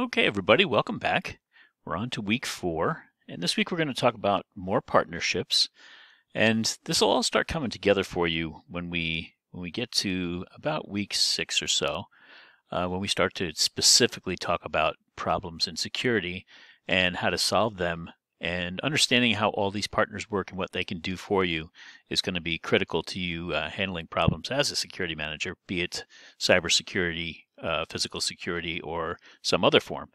Okay, everybody, welcome back. We're on to week four, and this week we're going to talk about more partnerships. And this will all start coming together for you when we when we get to about week six or so, uh, when we start to specifically talk about problems in security and how to solve them. And understanding how all these partners work and what they can do for you is going to be critical to you uh, handling problems as a security manager, be it cybersecurity uh, physical security or some other form.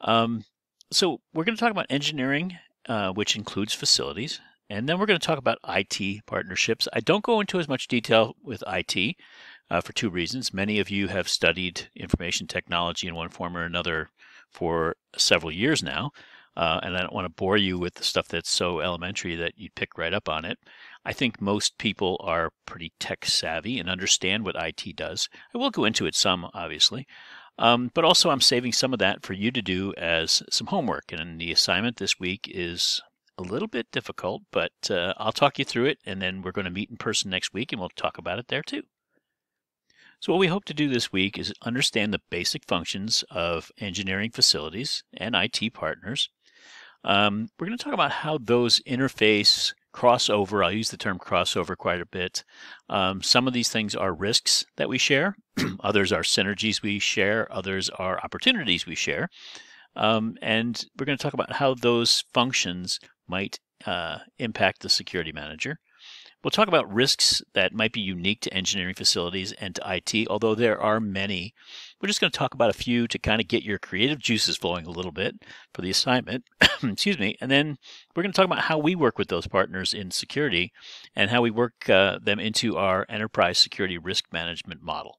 Um, so we're going to talk about engineering, uh, which includes facilities, and then we're going to talk about IT partnerships. I don't go into as much detail with IT uh, for two reasons. Many of you have studied information technology in one form or another for several years now. Uh, and I don't want to bore you with the stuff that's so elementary that you'd pick right up on it. I think most people are pretty tech savvy and understand what IT does. I will go into it some, obviously. Um, but also, I'm saving some of that for you to do as some homework. And the assignment this week is a little bit difficult, but uh, I'll talk you through it. And then we're going to meet in person next week and we'll talk about it there too. So, what we hope to do this week is understand the basic functions of engineering facilities and IT partners. Um, we're going to talk about how those interface crossover. I'll use the term crossover quite a bit. Um, some of these things are risks that we share, others are synergies we share, others are opportunities we share. Um, and we're going to talk about how those functions might uh, impact the security manager. We'll talk about risks that might be unique to engineering facilities and to IT, although there are many. We're just going to talk about a few to kind of get your creative juices flowing a little bit for the assignment. Excuse me. And then we're going to talk about how we work with those partners in security and how we work uh, them into our enterprise security risk management model.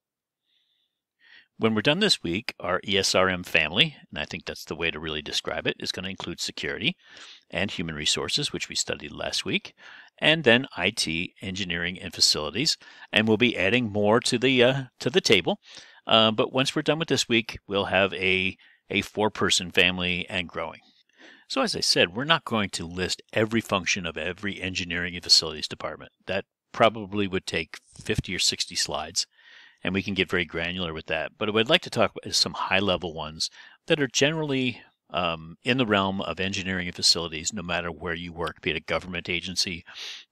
When we're done this week, our ESRM family, and I think that's the way to really describe it, is going to include security and human resources, which we studied last week, and then IT, engineering, and facilities. And we'll be adding more to the uh, to the table. Uh, but once we're done with this week, we'll have a a four person family and growing. So as I said, we're not going to list every function of every engineering and facilities department. That probably would take 50 or 60 slides and we can get very granular with that. But I'd like to talk about some high level ones that are generally um, in the realm of engineering and facilities, no matter where you work, be it a government agency,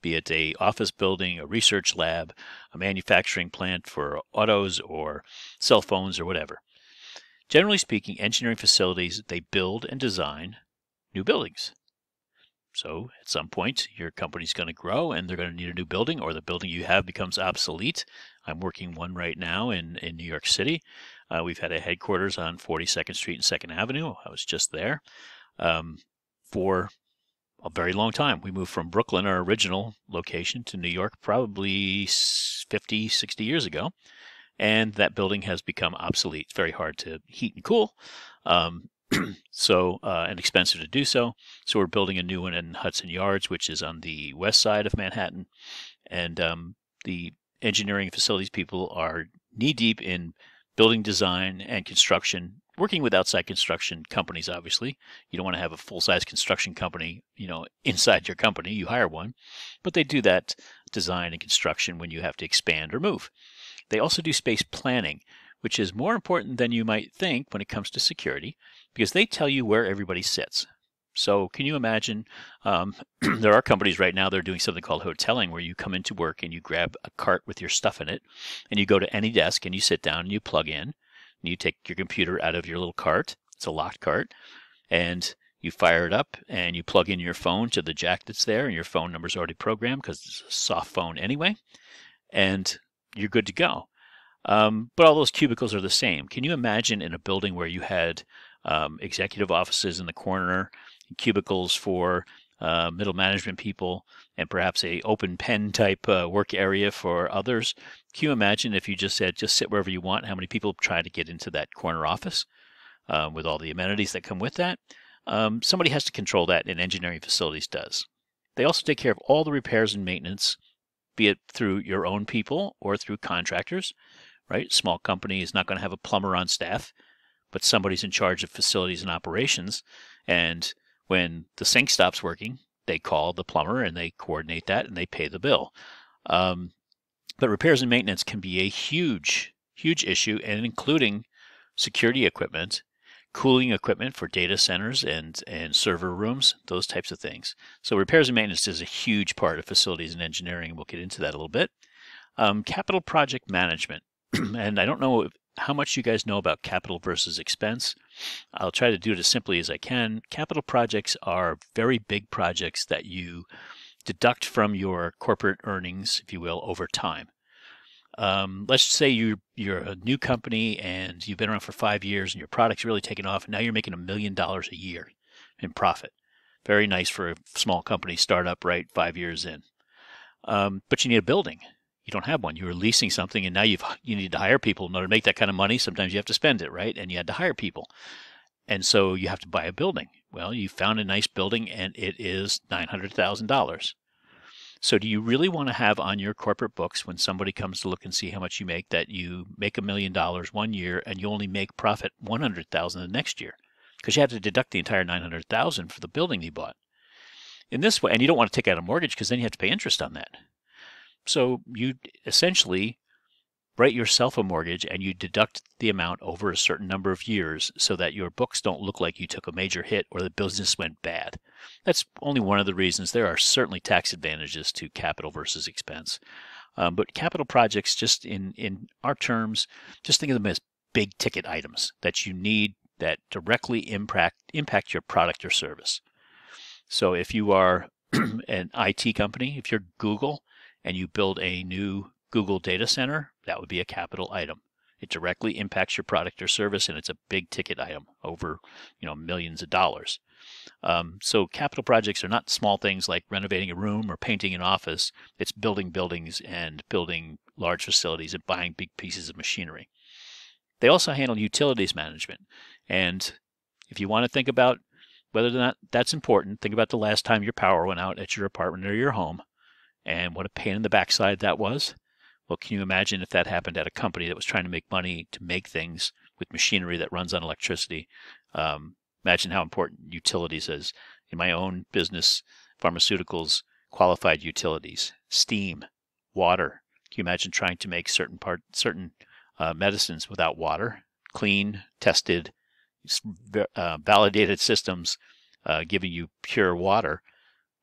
be it a office building, a research lab, a manufacturing plant for autos or cell phones or whatever. Generally speaking, engineering facilities, they build and design new buildings. So at some point, your company's going to grow and they're going to need a new building, or the building you have becomes obsolete. I'm working one right now in, in New York City. Uh, we've had a headquarters on 42nd Street and 2nd Avenue. I was just there um, for a very long time. We moved from Brooklyn, our original location, to New York probably 50, 60 years ago. And that building has become obsolete. It's very hard to heat and cool. Um, so uh, and expensive to do so. So we're building a new one in Hudson Yards, which is on the west side of Manhattan, and um, the engineering facilities people are knee deep in building design and construction, working with outside construction companies. Obviously, you don't want to have a full size construction company, you know, inside your company. You hire one, but they do that design and construction when you have to expand or move. They also do space planning, which is more important than you might think when it comes to security because they tell you where everybody sits. So can you imagine? Um, there are companies right now that are doing something called hoteling, where you come into work and you grab a cart with your stuff in it, and you go to any desk and you sit down and you plug in, and you take your computer out of your little cart. It's a locked cart, and you fire it up and you plug in your phone to the jack that's there, and your phone number is already programmed because it's a soft phone anyway, and you're good to go. Um, but all those cubicles are the same. Can you imagine in a building where you had um, executive offices in the corner, cubicles for uh, middle management people, and perhaps a open pen type uh, work area for others? Can you imagine if you just said just sit wherever you want? How many people try to get into that corner office um, with all the amenities that come with that? Um, somebody has to control that, and engineering facilities does. They also take care of all the repairs and maintenance, be it through your own people or through contractors right? Small company is not going to have a plumber on staff, but somebody's in charge of facilities and operations. And when the sink stops working, they call the plumber and they coordinate that and they pay the bill. Um, but repairs and maintenance can be a huge, huge issue, and including security equipment, cooling equipment for data centers and, and server rooms, those types of things. So repairs and maintenance is a huge part of facilities and engineering. We'll get into that a little bit. Um, capital project management. and I don't know if, how much you guys know about capital versus expense. I'll try to do it as simply as I can. Capital projects are very big projects that you deduct from your corporate earnings, if you will, over time. Um, let's say you you're a new company and you've been around for five years and your product's really taken off and now you're making a million dollars a year in profit. Very nice for a small company startup, right? Five years in. Um, but you need a building. You don't have one. You were leasing something and now you've you need to hire people in order to make that kind of money. Sometimes you have to spend it, right? And you had to hire people. And so you have to buy a building. Well, you found a nice building and it is $900,000. So do you really want to have on your corporate books when somebody comes to look and see how much you make that you make a million dollars one year and you only make profit 100,000 the next year? Because you have to deduct the entire 900,000 for the building you bought. In this way, and you don't want to take out a mortgage because then you have to pay interest on that. So you essentially write yourself a mortgage and you deduct the amount over a certain number of years so that your books don't look like you took a major hit or the business went bad. That's only one of the reasons. There are certainly tax advantages to capital versus expense. Um, but capital projects, just in, in our terms, just think of them as big ticket items that you need that directly impact, impact your product or service. So if you are an IT company, if you're Google and you build a new Google data center, that would be a capital item. It directly impacts your product or service, and it's a big ticket item over, you know, millions of dollars. Um, so capital projects are not small things like renovating a room or painting an office. It's building buildings and building large facilities and buying big pieces of machinery. They also handle utilities management. And if you want to think about whether or not that's important, think about the last time your power went out at your apartment or your home and what a pain in the backside that was. Well, can you imagine if that happened at a company that was trying to make money to make things with machinery that runs on electricity? Um, imagine how important utilities is. In my own business, pharmaceuticals, qualified utilities, steam, water. Can you imagine trying to make certain part certain uh, medicines without water? Clean, tested, uh, validated systems uh, giving you pure water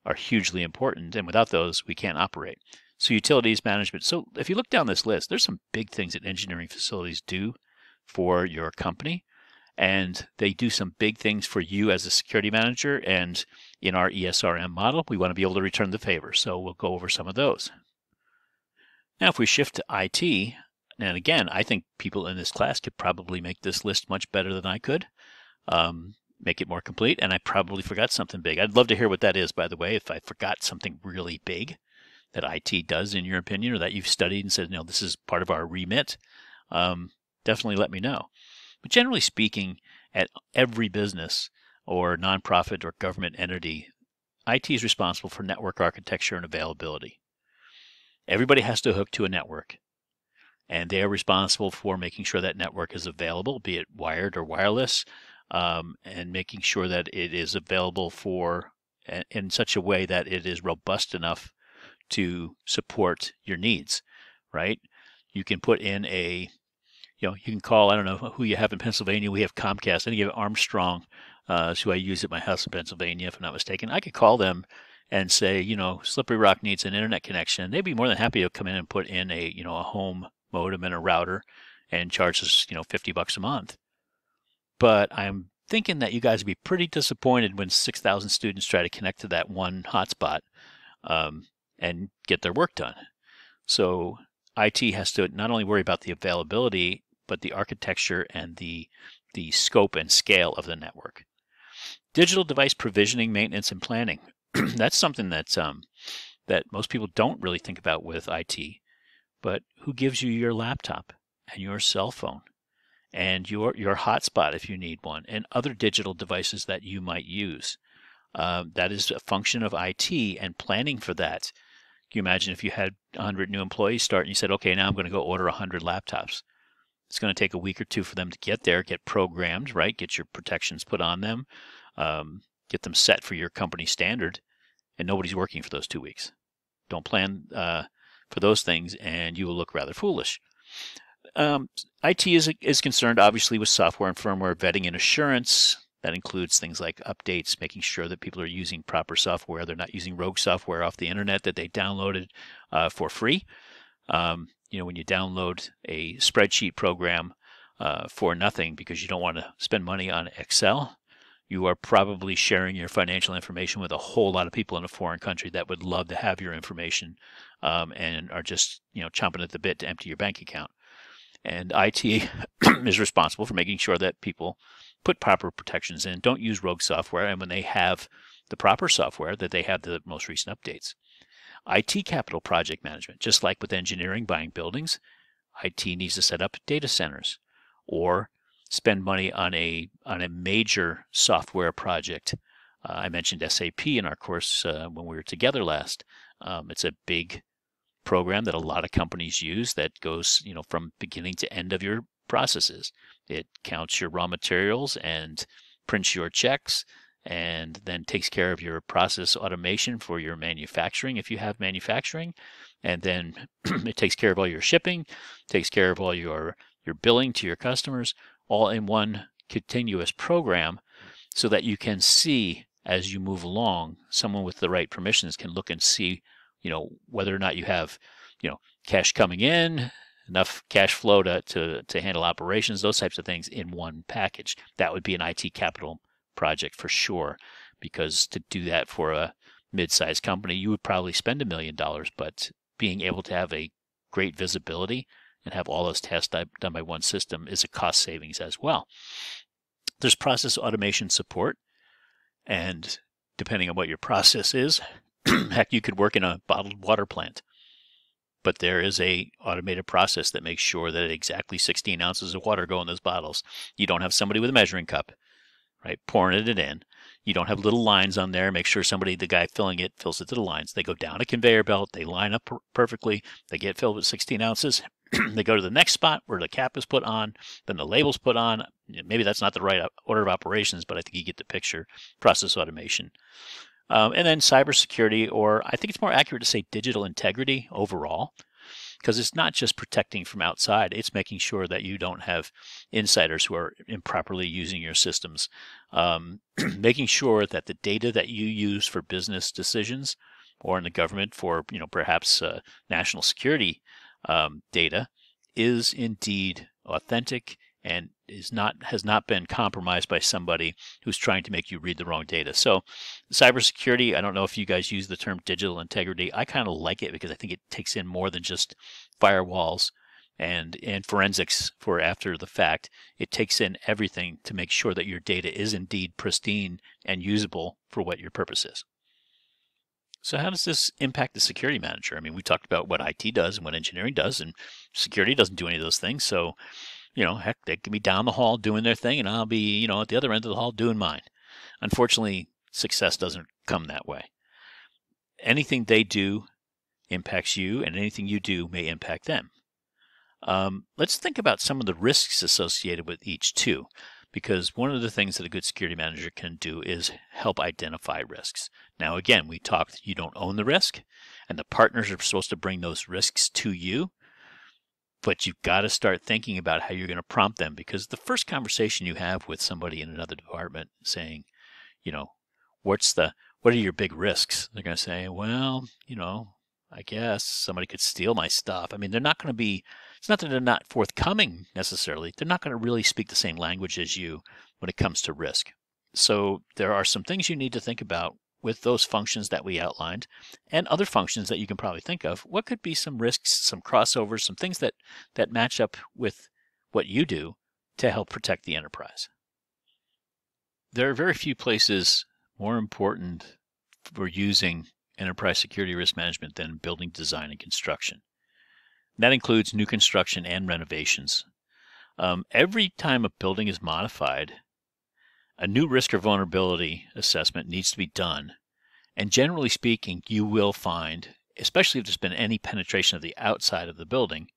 are hugely important, and without those, we can't operate. So utilities management. So if you look down this list, there's some big things that engineering facilities do for your company. And they do some big things for you as a security manager. And in our ESRM model, we want to be able to return the favor. So we'll go over some of those. Now, if we shift to IT, and again, I think people in this class could probably make this list much better than I could, um, make it more complete. And I probably forgot something big. I'd love to hear what that is, by the way, if I forgot something really big that IT does, in your opinion, or that you've studied and said, no, this is part of our remit, um, definitely let me know. But generally speaking, at every business or nonprofit or government entity, IT is responsible for network architecture and availability. Everybody has to hook to a network, and they are responsible for making sure that network is available, be it wired or wireless, um, and making sure that it is available for in such a way that it is robust enough to support your needs, right? You can put in a, you know, you can call, I don't know who you have in Pennsylvania. We have Comcast. I think you have Armstrong, uh, who I use at my house in Pennsylvania, if I'm not mistaken. I could call them and say, you know, Slippery Rock needs an internet connection. They'd be more than happy to come in and put in a, you know, a home modem and a router and charge us, you know, 50 bucks a month. But I'm thinking that you guys would be pretty disappointed when 6,000 students try to connect to that one hotspot. Um, and get their work done. So IT has to not only worry about the availability, but the architecture and the, the scope and scale of the network. Digital device provisioning, maintenance, and planning. That's something that, um, that most people don't really think about with IT. But who gives you your laptop and your cell phone and your, your hotspot if you need one and other digital devices that you might use? Uh, that is a function of IT and planning for that you imagine if you had 100 new employees start and you said, okay, now I'm going to go order 100 laptops? It's going to take a week or two for them to get there, get programmed, right? Get your protections put on them, um, get them set for your company standard, and nobody's working for those two weeks. Don't plan uh, for those things, and you will look rather foolish. Um, IT is is concerned obviously with software and firmware vetting and assurance. That includes things like updates, making sure that people are using proper software. They're not using rogue software off the internet that they downloaded uh, for free. Um, you know, when you download a spreadsheet program uh, for nothing because you don't want to spend money on Excel, you are probably sharing your financial information with a whole lot of people in a foreign country that would love to have your information um, and are just you know chomping at the bit to empty your bank account. And IT is responsible for making sure that people put proper protections in, don't use rogue software, and when they have the proper software, that they have the most recent updates. IT capital project management, just like with engineering buying buildings, IT needs to set up data centers or spend money on a on a major software project. Uh, I mentioned SAP in our course uh, when we were together last. Um, it's a big program that a lot of companies use that goes, you know, from beginning to end of your processes. It counts your raw materials and prints your checks and then takes care of your process automation for your manufacturing if you have manufacturing and then it takes care of all your shipping takes care of all your your billing to your customers all in one continuous program so that you can see as you move along someone with the right permissions can look and see you know whether or not you have you know cash coming in enough cash flow to, to, to handle operations those types of things in one package that would be an it capital project for sure because to do that for a mid-sized company you would probably spend a million dollars but being able to have a great visibility and have all those tasks done by one system is a cost savings as well. There's process automation support, and depending on what your process is, heck, you could work in a bottled water plant. But there is a automated process that makes sure that exactly 16 ounces of water go in those bottles. You don't have somebody with a measuring cup, right, pouring it in. You don't have little lines on there. Make sure somebody, the guy filling it, fills it to the lines. They go down a conveyor belt. They line up per- perfectly. They get filled with 16 ounces. they go to the next spot where the cap is put on, then the label's put on. Maybe that's not the right uh, order of operations, but I think you get the picture. Process automation. Um, and then cybersecurity, or I think it's more accurate to say digital integrity overall, because it's not just protecting from outside, it's making sure that you don't have insiders who are improperly using your systems. Um, making sure that the data that you use for business decisions or in the government for, you know, perhaps uh, national security um, data is indeed authentic and is not has not been compromised by somebody who's trying to make you read the wrong data. So, cybersecurity. I don't know if you guys use the term digital integrity. I kind of like it because I think it takes in more than just firewalls and and forensics for after the fact. It takes in everything to make sure that your data is indeed pristine and usable for what your purpose is. So how does this impact the security manager? I mean, we talked about what IT does and what engineering does, and security doesn't do any of those things. So, you know, heck, they can be down the hall doing their thing, and I'll be, you know, at the other end of the hall doing mine. Unfortunately, success doesn't come that way. Anything they do impacts you, and anything you do may impact them. Um, let's think about some of the risks associated with each too because one of the things that a good security manager can do is help identify risks. Now, again, we talked you don't own the risk, and the partners are supposed to bring those risks to you. But you've got to start thinking about how you're going to prompt them because the first conversation you have with somebody in another department saying, you know, what's the what are your big risks? They're going to say, well, you know, I guess somebody could steal my stuff. I mean, they're not going to be, it's not that they're not forthcoming necessarily. They're not going to really speak the same language as you when it comes to risk. So there are some things you need to think about with those functions that we outlined and other functions that you can probably think of. What could be some risks, some crossovers, some things that, that match up with what you do to help protect the enterprise? There are very few places more important for using enterprise security risk management than building design and construction. That includes new construction and renovations. Um, every time a building is modified, a new risk or vulnerability assessment needs to be done. And generally speaking, you will find, especially if there's been any penetration of the outside of the building,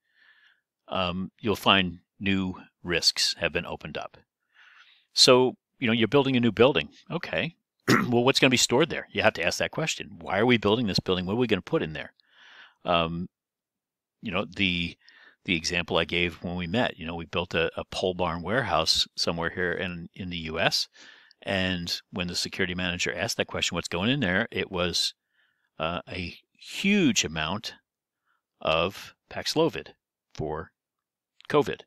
um, you'll find new risks have been opened up. So, you know, you're building a new building. Okay, well, what's going to be stored there? You have to ask that question. Why are we building this building? What are we going to put in there? Um, you know, the the example I gave when we met. You know, we built a, a pole barn warehouse somewhere here in, in the US. And when the security manager asked that question, what's going in there? It was uh, a huge amount of Paxlovid for COVID.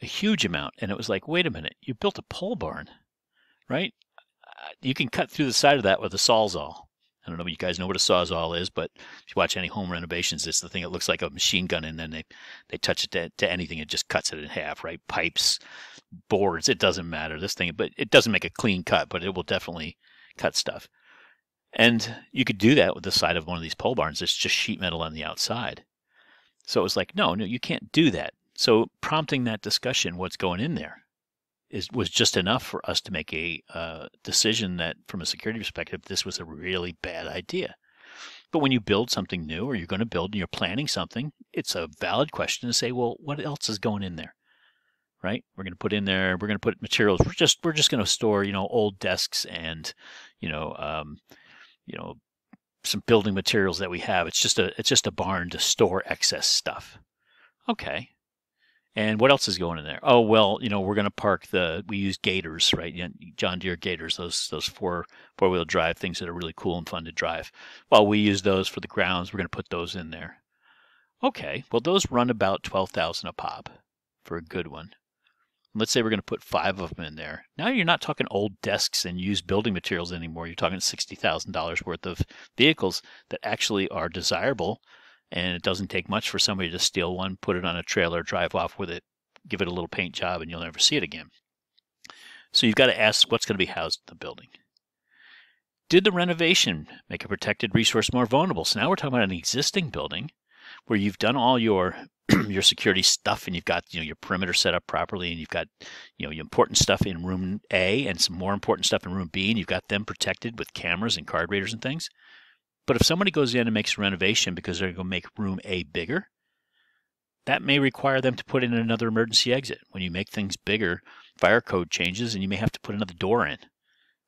A huge amount. And it was like, wait a minute, you built a pole barn, right? Uh, you can cut through the side of that with a sawzall. I don't know if you guys know what a sawzall is, but if you watch any home renovations, it's the thing that looks like a machine gun, and then they, they touch it to, to anything, it just cuts it in half, right? Pipes, boards, it doesn't matter. This thing, but it doesn't make a clean cut, but it will definitely cut stuff. And you could do that with the side of one of these pole barns. It's just sheet metal on the outside. So it was like, no, no, you can't do that. So prompting that discussion, what's going in there, is was just enough for us to make a uh, decision that, from a security perspective, this was a really bad idea. But when you build something new, or you're going to build and you're planning something, it's a valid question to say, well, what else is going in there? Right? We're going to put in there. We're going to put materials. We're just we're just going to store, you know, old desks and, you know, um, you know, some building materials that we have. It's just a it's just a barn to store excess stuff. Okay, and what else is going in there? Oh well, you know we're going to park the we use Gators, right? John Deere Gators, those those four four wheel drive things that are really cool and fun to drive. Well, we use those for the grounds. We're going to put those in there. Okay, well those run about twelve thousand a pop for a good one. Let's say we're going to put five of them in there. Now you're not talking old desks and used building materials anymore. You're talking sixty thousand dollars worth of vehicles that actually are desirable and it doesn't take much for somebody to steal one, put it on a trailer, drive off with it, give it a little paint job, and you'll never see it again. So you've got to ask what's going to be housed in the building. Did the renovation make a protected resource more vulnerable? So now we're talking about an existing building where you've done all your your security stuff and you've got you know your perimeter set up properly and you've got you know your important stuff in room A and some more important stuff in room B and you've got them protected with cameras and card readers and things. But if somebody goes in and makes a renovation because they're going to make room A bigger, that may require them to put in another emergency exit. When you make things bigger, fire code changes and you may have to put another door in.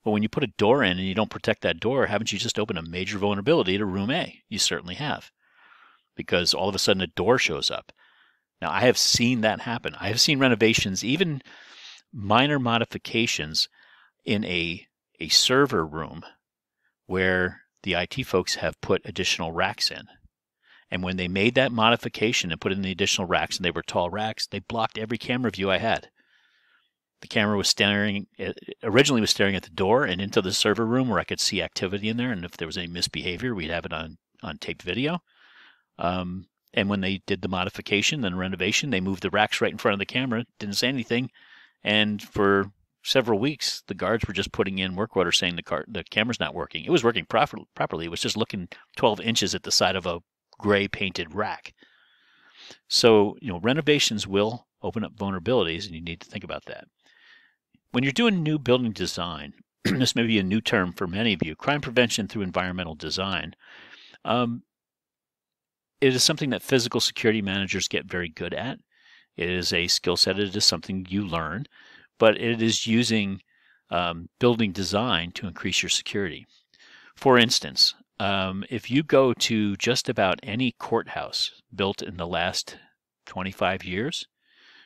Well, when you put a door in and you don't protect that door, haven't you just opened a major vulnerability to room A? You certainly have. Because all of a sudden a door shows up. Now, I have seen that happen. I have seen renovations, even minor modifications in a, a server room where the IT folks have put additional racks in. And when they made that modification and put in the additional racks, and they were tall racks, they blocked every camera view I had. The camera was staring, originally was staring at the door and into the server room where I could see activity in there. And if there was any misbehavior, we'd have it on, on taped video. Um, and when they did the modification and renovation, they moved the racks right in front of the camera, didn't say anything. And for several weeks, the guards were just putting in work orders saying the car, the camera's not working. It was working proper, properly. It was just looking 12 inches at the side of a gray painted rack. So, you know, renovations will open up vulnerabilities, and you need to think about that. When you're doing new building design, this may be a new term for many of you, crime prevention through environmental design. Um, it is something that physical security managers get very good at. It is a skill set. It is something you learn but it is using um, building design to increase your security. For instance, um, if you go to just about any courthouse built in the last 25 years,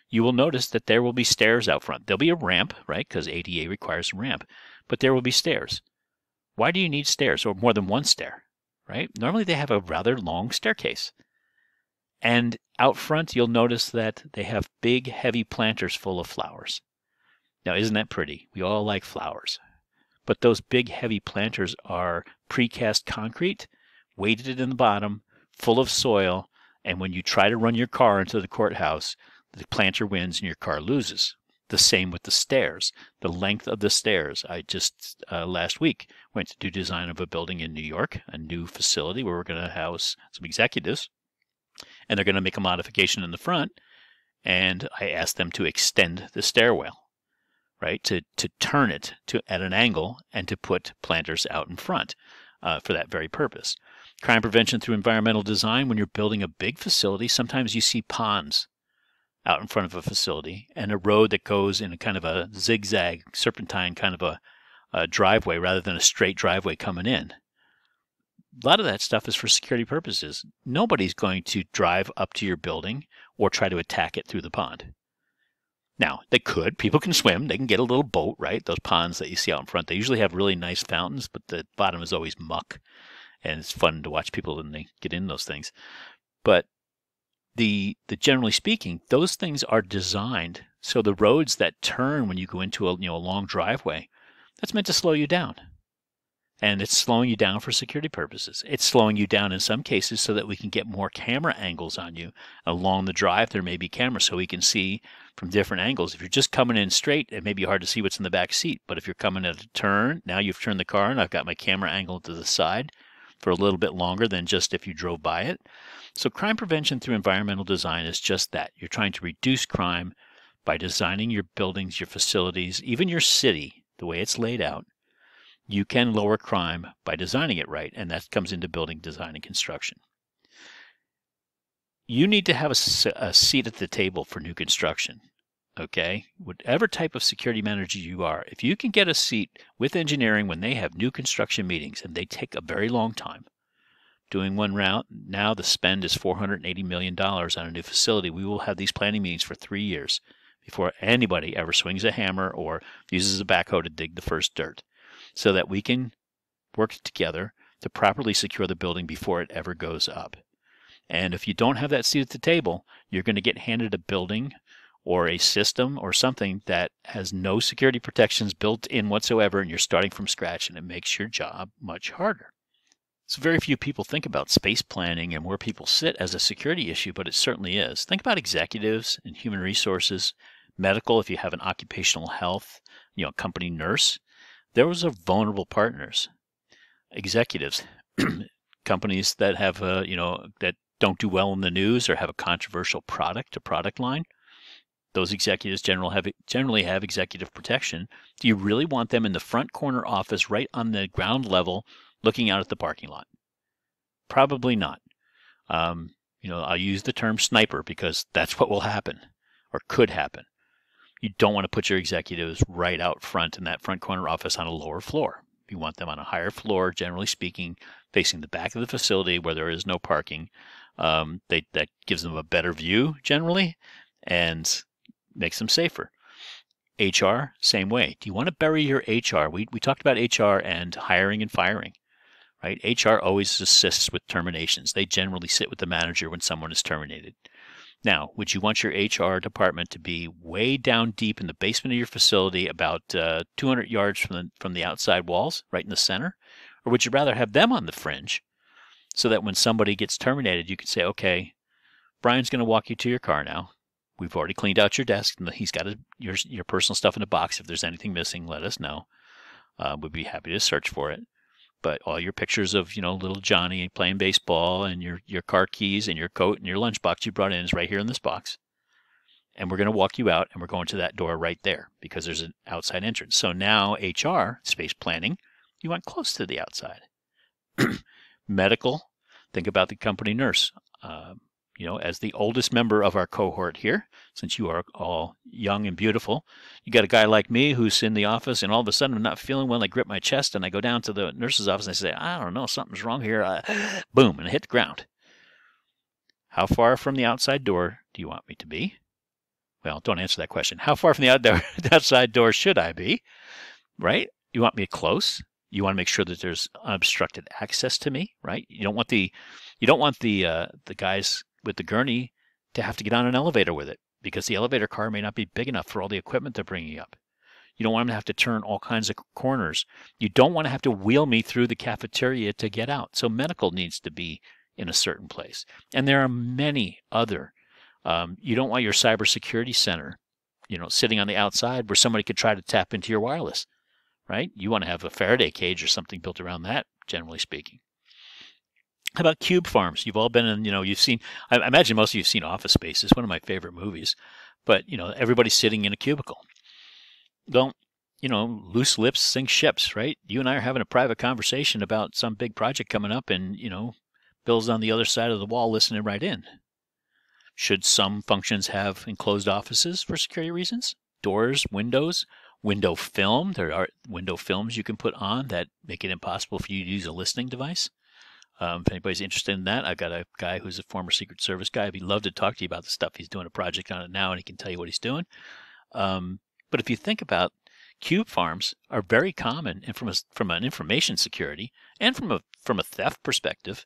you will notice that there will be stairs out front. There'll be a ramp, right? Because ADA requires a ramp, but there will be stairs. Why do you need stairs or more than one stair, right? Normally they have a rather long staircase. And out front, you'll notice that they have big, heavy planters full of flowers. Now, isn't that pretty? We all like flowers. But those big, heavy planters are precast concrete, weighted in the bottom, full of soil, and when you try to run your car into the courthouse, the planter wins and your car loses. The same with the stairs. The length of the stairs. I just uh, last week went to do design of a building in New York, a new facility where we're going to house some executives, and they're going to make a modification in the front. And I asked them to extend the stairwell right? To to turn it to at an angle and to put planters out in front uh, for that very purpose. Crime prevention through environmental design. When you're building a big facility, sometimes you see ponds out in front of a facility and a road that goes in a kind of a zigzag serpentine kind of a, a driveway rather than a straight driveway coming in. A lot of that stuff is for security purposes. Nobody's going to drive up to your building or try to attack it through the pond. Now, they could. People can swim. They can get a little boat, right? Those ponds that you see out in front, they usually have really nice fountains, but the bottom is always muck. And it's fun to watch people when they get in those things. But the, the generally speaking, those things are designed so the roads that turn when you go into a you know a long driveway, that's meant to slow you down. And it's slowing you down for security purposes. It's slowing you down in some cases so that we can get more camera angles on you. Along the drive, there may be cameras so we can see from different angles. If you're just coming in straight, it may be hard to see what's in the back seat. But if you're coming at a turn, now you've turned the car and I've got my camera angle to the side for a little bit longer than just if you drove by it. So crime prevention through environmental design is just that. You're trying to reduce crime by designing your buildings, your facilities, even your city, the way it's laid out you can lower crime by designing it right, and that comes into building design and construction. You need to have a, a seat at the table for new construction. Okay, whatever type of security manager you are, if you can get a seat with engineering when they have new construction meetings and they take a very long time, doing one round. Now the spend is $480 million on a new facility. We will have these planning meetings for three years before anybody ever swings a hammer or uses a backhoe to dig the first dirt so that we can work together to properly secure the building before it ever goes up. And if you don't have that seat at the table, you're going to get handed a building or a system or something that has no security protections built in whatsoever, and you're starting from scratch, and it makes your job much harder. So, very few people think about space planning and where people sit as a security issue, but it certainly is. Think about executives and human resources, medical, if you have an occupational health, you know, company nurse those are vulnerable partners, executives, companies that have, uh, you know, that don't do well in the news or have a controversial product, a product line. Those executives have, generally have executive protection. Do you really want them in the front corner office right on the ground level looking out at the parking lot? Probably not. Um, you know, I'll use the term sniper because that's what will happen or could happen you don't want to put your executives right out front in that front corner office on a lower floor. You want them on a higher floor, generally speaking, facing the back of the facility where there is no parking. Um, they, that gives them a better view generally and makes them safer. HR, same way. Do you want to bury your HR? We, we talked about HR and hiring and firing, right? HR always assists with terminations. They generally sit with the manager when someone is terminated. Now, would you want your HR department to be way down deep in the basement of your facility, about uh, 200 yards from the, from the outside walls, right in the center? Or would you rather have them on the fringe so that when somebody gets terminated, you can say, okay, Brian's going to walk you to your car now. We've already cleaned out your desk, and he's got your, your personal stuff in a box. If there's anything missing, let us know. Uh, we'd be happy to search for it but all your pictures of you know little Johnny playing baseball and your your car keys and your coat and your lunchbox you brought in is right here in this box. And we're going to walk you out and we're going to that door right there because there's an outside entrance. So now HR, space planning, you want close to the outside. Medical, think about the company nurse. Uh, you know, as the oldest member of our cohort here, since you are all young and beautiful, you got a guy like me who's in the office, and all of a sudden I'm not feeling well. And I grip my chest and I go down to the nurse's office and I say, I don't know, something's wrong here. Uh, boom, and I hit the ground. How far from the outside door do you want me to be? Well, don't answer that question. How far from the outside door should I be? Right? You want me close? You want to make sure that there's unobstructed access to me, right? You don't want the you don't want the uh, the guys with the gurney to have to get on an elevator with it because the elevator car may not be big enough for all the equipment they're bringing up. You don't want them to have to turn all kinds of corners. You don't want to have to wheel me through the cafeteria to get out. So medical needs to be in a certain place. And there are many other. Um, you don't want your cybersecurity center, you know, sitting on the outside where somebody could try to tap into your wireless, right? You want to have a Faraday cage or something built around that, generally speaking. How about cube farms? You've all been in, you know, you've seen, I imagine most of you have seen Office Space. It's one of my favorite movies. But, you know, everybody's sitting in a cubicle. Don't, you know, loose lips sink ships, right? You and I are having a private conversation about some big project coming up, and, you know, Bill's on the other side of the wall listening right in. Should some functions have enclosed offices for security reasons? Doors, windows, window film. There are window films you can put on that make it impossible for you to use a listening device. Um, if anybody's interested in that, I've got a guy who's a former Secret Service guy. He'd love to talk to you about the stuff. He's doing a project on it now, and he can tell you what he's doing. Um, but if you think about cube farms are very common, and from a, from an information security and from a from a theft perspective,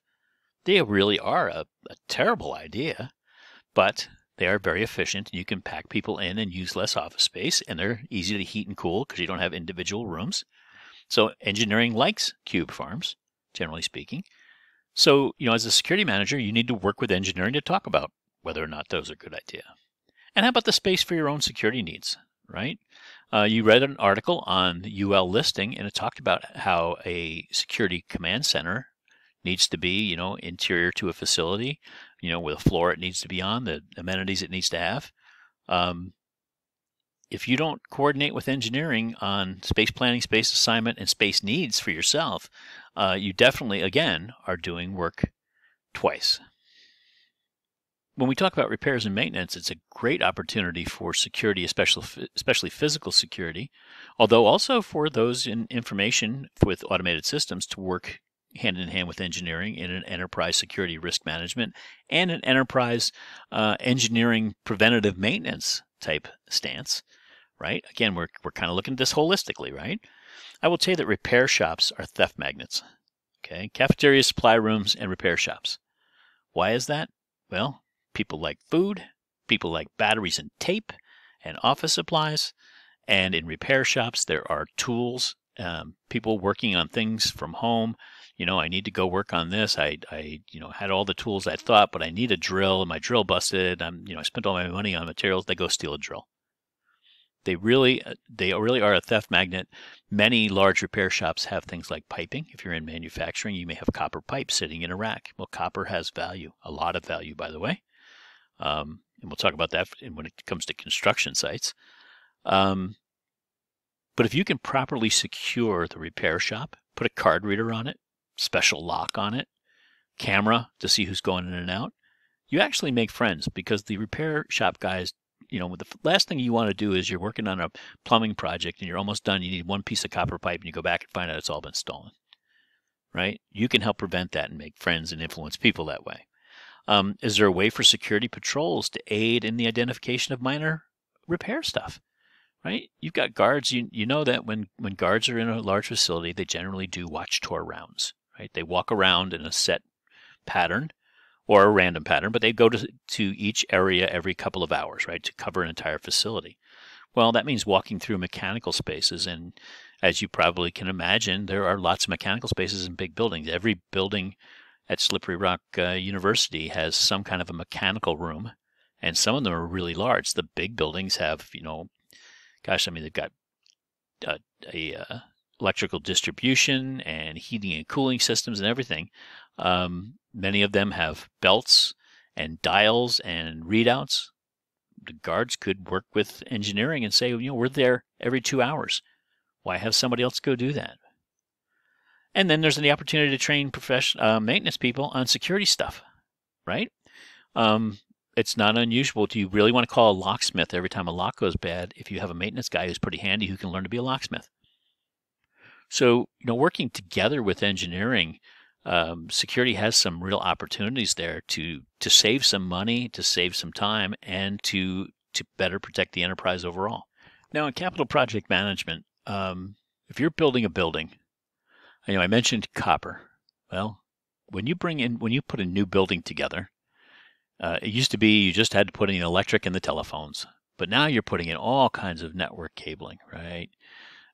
they really are a, a terrible idea. But they are very efficient, you can pack people in and use less office space, and they're easy to heat and cool because you don't have individual rooms. So engineering likes cube farms, generally speaking. So, you know, as a security manager, you need to work with engineering to talk about whether or not those are a good idea. And how about the space for your own security needs, right? Uh, you read an article on UL listing, and it talked about how a security command center needs to be, you know, interior to a facility, you know, with a floor it needs to be on, the amenities it needs to have. Um, if you don't coordinate with engineering on space planning, space assignment, and space needs for yourself, uh, you definitely, again, are doing work twice. When we talk about repairs and maintenance, it's a great opportunity for security, especially, especially physical security, although also for those in information with automated systems to work hand in hand with engineering in an enterprise security risk management and an enterprise uh, engineering preventative maintenance type stance right? Again, we're, we're kind of looking at this holistically, right? I will tell you that repair shops are theft magnets. Okay, cafeterias, supply rooms, and repair shops. Why is that? Well, people like food, people like batteries and tape, and office supplies. And in repair shops, there are tools, um, people working on things from home. You know, I need to go work on this. I, I, you know, had all the tools I thought, but I need a drill, and my drill busted. I'm, you know, I spent all my money on materials. They go steal a drill. They really, uh, they really are a theft magnet. Many large repair shops have things like piping. If you're in manufacturing, you may have copper pipe sitting in a rack. Well, copper has value, a lot of value, by the way. Um, and we'll talk about that when it comes to construction sites. Um, but if you can properly secure the repair shop, put a card reader on it, special lock on it, camera to see who's going in and out, you actually make friends because the repair shop guys you know, the last thing you want to do is you're working on a plumbing project and you're almost done. You need one piece of copper pipe and you go back and find out it's all been stolen. Right? You can help prevent that and make friends and influence people that way. Um, is there a way for security patrols to aid in the identification of minor repair stuff? Right? You've got guards. You you know that when when guards are in a large facility, they generally do watch tour rounds. Right? They walk around in a set pattern or a random pattern, but they go to, to each area every couple of hours, right, to cover an entire facility. Well, that means walking through mechanical spaces. And as you probably can imagine, there are lots of mechanical spaces in big buildings. Every building at Slippery Rock uh, University has some kind of a mechanical room, and some of them are really large. The big buildings have, you know, gosh, I mean, they've got uh, a, a uh, electrical distribution and heating and cooling systems and everything. Um, many of them have belts and dials and readouts. The guards could work with engineering and say, you know, we're there every two hours. Why have somebody else go do that? And then there's the opportunity to train professional uh, maintenance people on security stuff, right? Um, it's not unusual. Do you really want to call a locksmith every time a lock goes bad if you have a maintenance guy who's pretty handy who can learn to be a locksmith? So, you know, working together with engineering um, security has some real opportunities there to to save some money, to save some time, and to to better protect the enterprise overall. Now, in capital project management, um, if you're building a building, you know I mentioned copper. Well, when you bring in when you put a new building together, uh, it used to be you just had to put in electric and the telephones, but now you're putting in all kinds of network cabling, right?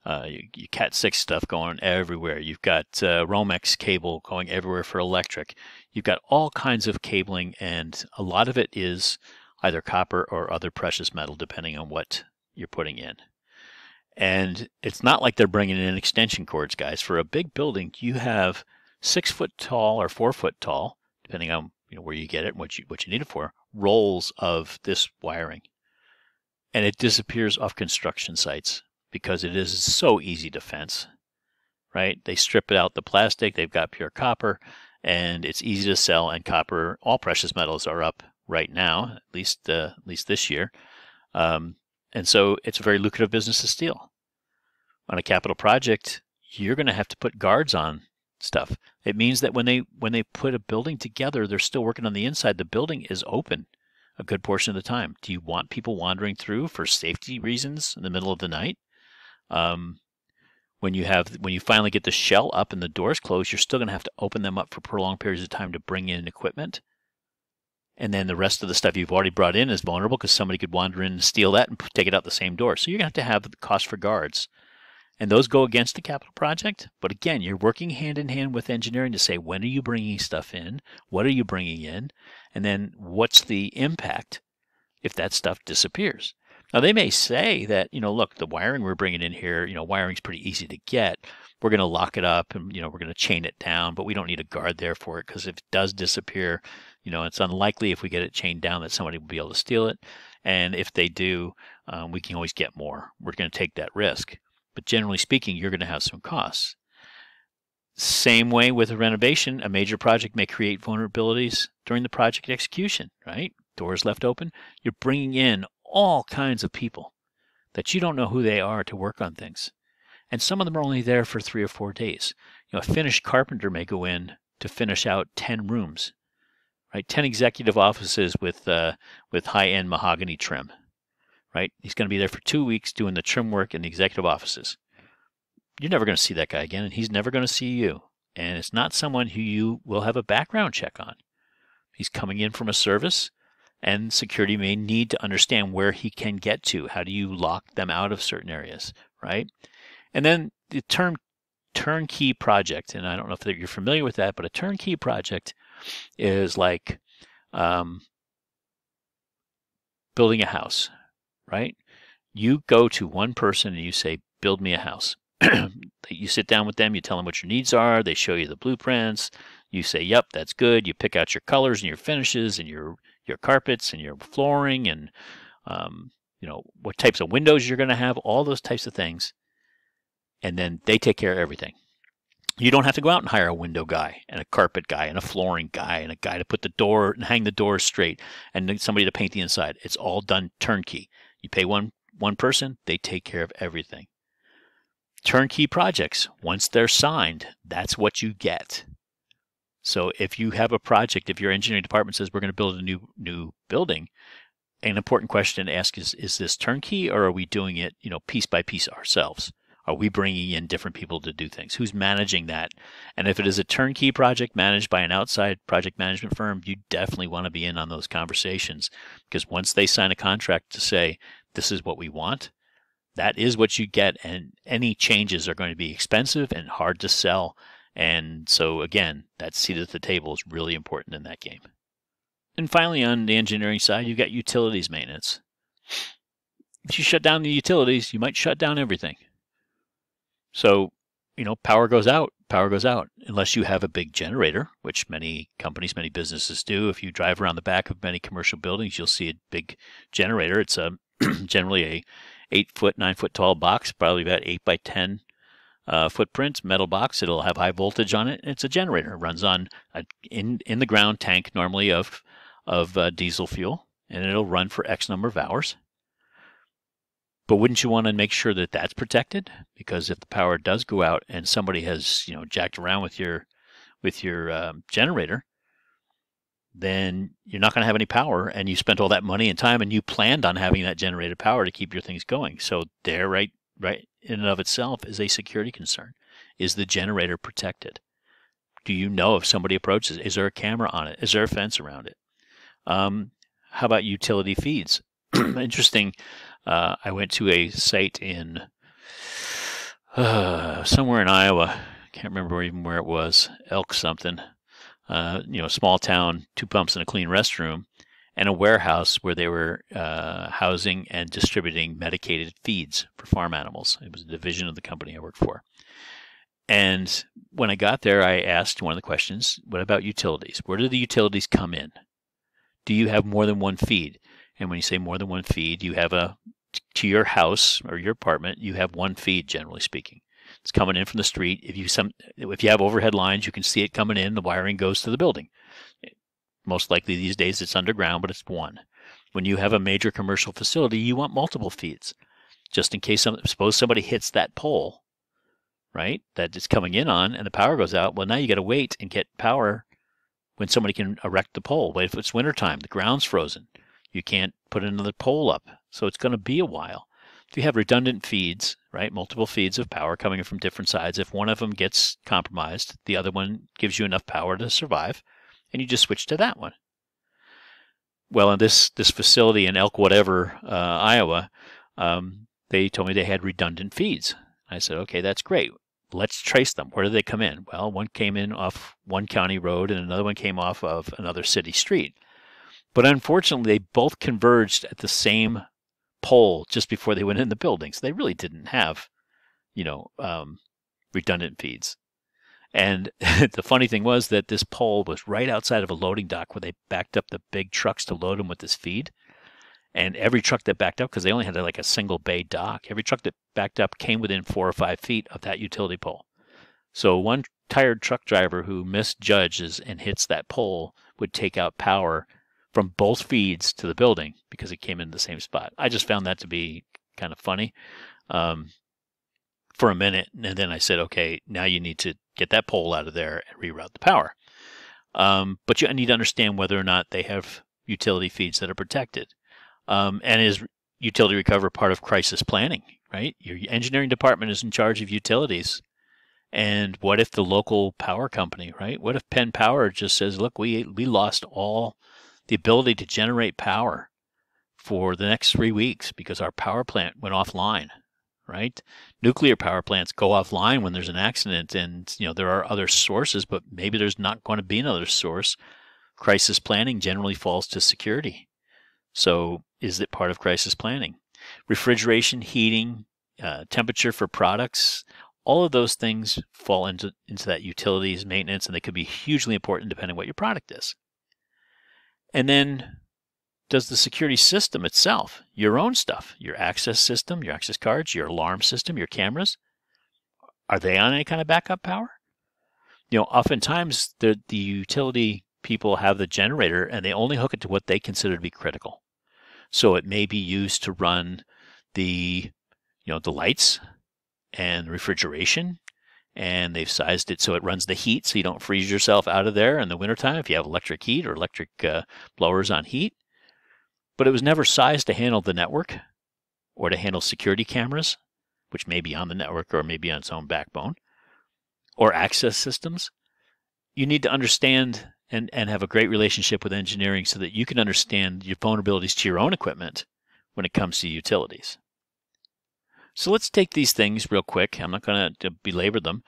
Uh, you, you Cat 6 stuff going everywhere. You've got uh, Romex cable going everywhere for electric. You've got all kinds of cabling, and a lot of it is either copper or other precious metal, depending on what you're putting in. And it's not like they're bringing in extension cords, guys. For a big building, you have six foot tall or four foot tall, depending on you know where you get it, what you what you need it for, rolls of this wiring, and it disappears off construction sites because it is so easy to fence, right? They strip it out the plastic, they've got pure copper, and it's easy to sell. And copper, all precious metals are up right now, at least uh, at least this year, um, and so it's a very lucrative business to steal. On a capital project, you're going to have to put guards on stuff. It means that when they when they put a building together, they're still working on the inside. The building is open a good portion of the time. Do you want people wandering through for safety reasons in the middle of the night? Um, when you have when you finally get the shell up and the doors closed, you're still going to have to open them up for prolonged periods of time to bring in equipment. And then the rest of the stuff you've already brought in is vulnerable because somebody could wander in and steal that and take it out the same door. So you're going to have to have the cost for guards and those go against the capital project. But again, you're working hand in hand with engineering to say when are you bringing stuff in, what are you bringing in, and then what's the impact if that stuff disappears. Now they may say that you know, look, the wiring we're bringing in here, you know, wiring's pretty easy to get. We're going to lock it up and you know we're going to chain it down, but we don't need a guard there for it because if it does disappear, you know, it's unlikely if we get it chained down that somebody will be able to steal it. And if they do, um, we can always get more. We're going to take that risk but generally speaking, you're going to have some costs. Same way with a renovation, a major project may create vulnerabilities during the project execution, right? Doors left open. You're bringing in all kinds of people that you don't know who they are to work on things. And some of them are only there for three or four days. You know, a finished carpenter may go in to finish out 10 rooms, right? 10 executive offices with, uh, with high end mahogany trim right? He's going to be there for two weeks doing the trim work in the executive offices. You're never going to see that guy again, and he's never going to see you. And it's not someone who you will have a background check on. He's coming in from a service, and security may need to understand where he can get to. How do you lock them out of certain areas, right? And then the term turnkey project, and I don't know if you're familiar with that, but a turnkey project is like um, building a house right? You go to one person and you say, build me a house. you sit down with them, you tell them what your needs are, they show you the blueprints. You say, "Yep, that's good." You pick out your colors and your finishes and your your carpets and your flooring and um, you know what types of windows you're going to have, all those types of things, and then they take care of everything. You don't have to go out and hire a window guy and a carpet guy and a flooring guy and a guy to put the door and hang the doors straight and somebody to paint the inside. It's all done turnkey. You pay one one person, they take care of everything. Turnkey projects, once they're signed, that's what you get. So if you have a project, if your engineering department says we're going to build a new new building, an important question to ask is is this turnkey or are we doing it, you know, piece by piece ourselves? Are we bringing in different people to do things? Who's managing that? And if it is a turnkey project managed by an outside project management firm, you definitely want to be in on those conversations because once they sign a contract to say, this is what we want, that is what you get. And any changes are going to be expensive and hard to sell. And so, again, that seat at the table is really important in that game. And finally, on the engineering side, you've got utilities maintenance. If you shut down the utilities, you might shut down everything. So, you know, power goes out, power goes out, unless you have a big generator, which many companies, many businesses do. If you drive around the back of many commercial buildings, you'll see a big generator. It's a generally a eight foot, nine foot tall box, probably about eight by ten uh, footprint, metal box. It'll have high voltage on it. It's a generator. It runs on a in in the ground tank normally of of uh, diesel fuel, and it'll run for X number of hours. But wouldn't you want to make sure that that's protected? Because if the power does go out and somebody has, you know, jacked around with your with your um, generator, then you're not going to have any power, and you spent all that money and time, and you planned on having that generated power to keep your things going. So there, right, right, in and of itself, is a security concern. Is the generator protected? Do you know if somebody approaches? Is there a camera on it? Is there a fence around it? Um, how about utility feeds? Interesting uh, I went to a site in uh, somewhere in Iowa. Can't remember even where it was. Elk something. Uh, you know, small town, two pumps and a clean restroom, and a warehouse where they were uh, housing and distributing medicated feeds for farm animals. It was a division of the company I worked for. And when I got there, I asked one of the questions, what about utilities? Where do the utilities come in? Do you have more than one feed? And when you say more than one feed, you have a to your house or your apartment, you have one feed, generally speaking. It's coming in from the street. If you some if you have overhead lines, you can see it coming in. The wiring goes to the building. Most likely these days it's underground, but it's one. When you have a major commercial facility, you want multiple feeds, just in case some, suppose somebody hits that pole, right? That is coming in on, and the power goes out. Well, now you got to wait and get power when somebody can erect the pole. But if it's wintertime, the ground's frozen, you can't put another pole up. So it's going to be a while. If you have redundant feeds, right, multiple feeds of power coming from different sides, if one of them gets compromised, the other one gives you enough power to survive, and you just switch to that one. Well, in this this facility in Elk, whatever, uh, Iowa, um, they told me they had redundant feeds. I said, okay, that's great. Let's trace them. Where did they come in? Well, one came in off one county road, and another one came off of another city street. But unfortunately, they both converged at the same pole just before they went in the building. So they really didn't have, you know, um, redundant feeds. And the funny thing was that this pole was right outside of a loading dock where they backed up the big trucks to load them with this feed. And every truck that backed up, because they only had like a single bay dock, every truck that backed up came within four or five feet of that utility pole. So one tired truck driver who misjudges and hits that pole would take out power from both feeds to the building because it came in the same spot. I just found that to be kind of funny um, for a minute. And then I said, okay, now you need to get that pole out of there and reroute the power. Um, but you need to understand whether or not they have utility feeds that are protected. Um, and is utility recovery part of crisis planning, right? Your engineering department is in charge of utilities. And what if the local power company, right? What if Penn Power just says, look, we, we lost all the ability to generate power for the next three weeks because our power plant went offline right? Nuclear power plants go offline when there's an accident and you know there are other sources but maybe there's not going to be another source. Crisis planning generally falls to security. So is it part of crisis planning? Refrigeration heating uh, temperature for products all of those things fall into into that utilities maintenance and they could be hugely important depending what your product is. And then does the security system itself, your own stuff, your access system, your access cards, your alarm system, your cameras, are they on any kind of backup power? You know, oftentimes the, the utility people have the generator and they only hook it to what they consider to be critical. So it may be used to run the, you know, the lights and refrigeration and they've sized it so it runs the heat so you don't freeze yourself out of there in the wintertime if you have electric heat or electric uh, blowers on heat. But it was never sized to handle the network or to handle security cameras, which may be on the network or maybe on its own backbone, or access systems. You need to understand and, and have a great relationship with engineering so that you can understand your vulnerabilities to your own equipment when it comes to utilities. So let's take these things real quick. I'm not going to belabor them,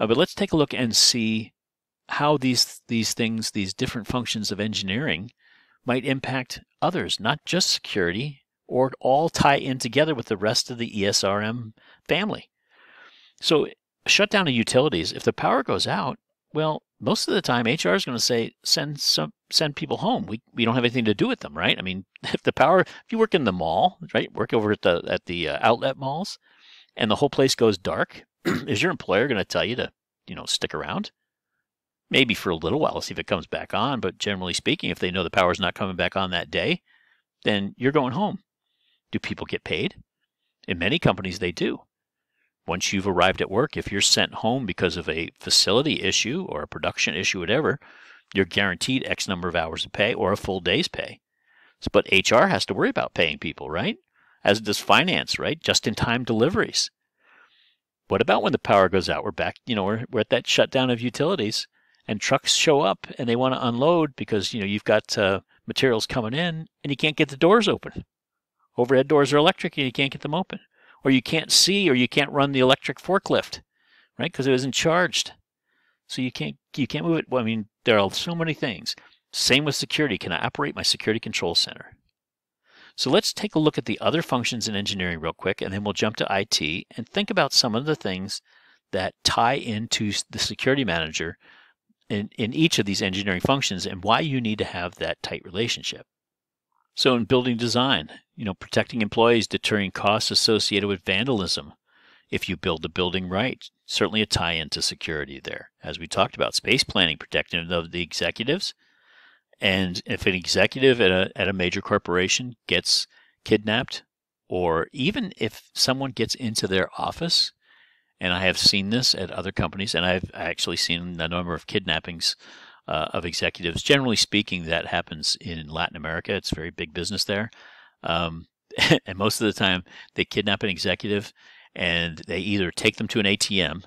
uh, but let's take a look and see how these these things, these different functions of engineering, might impact others, not just security, or all tie in together with the rest of the ESRM family. So, shutdown of utilities. If the power goes out, well, most of the time HR is going to say send some send people home. We we don't have anything to do with them, right? I mean, if the power, if you work in the mall, right, work over at the at the uh, outlet malls, and the whole place goes dark, is your employer going to tell you to you know stick around? Maybe for a little while, to see if it comes back on. But generally speaking, if they know the power's not coming back on that day, then you're going home. Do people get paid? In many companies, they do. Once you've arrived at work, if you're sent home because of a facility issue or a production issue, whatever, you're guaranteed X number of hours of pay or a full day's pay. But HR has to worry about paying people, right? As does finance, right? Just in time deliveries. What about when the power goes out? We're back, you know, we're, we're at that shutdown of utilities and trucks show up and they want to unload because, you know, you've got uh, materials coming in and you can't get the doors open. Overhead doors are electric and you can't get them open or you can't see or you can't run the electric forklift, right? Because it isn't charged. So you can't you can't move it. Well, I mean, there are so many things. Same with security. Can I operate my security control center? So let's take a look at the other functions in engineering real quick, and then we'll jump to IT and think about some of the things that tie into the security manager in, in each of these engineering functions and why you need to have that tight relationship. So in building design, you know, protecting employees, deterring costs associated with vandalism. If you build the building right, certainly a tie into security there. As we talked about, space planning, protecting of the executives. And if an executive at a, at a major corporation gets kidnapped, or even if someone gets into their office And I have seen this at other companies, and I've actually seen a number of kidnappings uh, of executives. Generally speaking, that happens in Latin America. It's very big business there. Um, and most of the time, they kidnap an executive and they either take them to an ATM.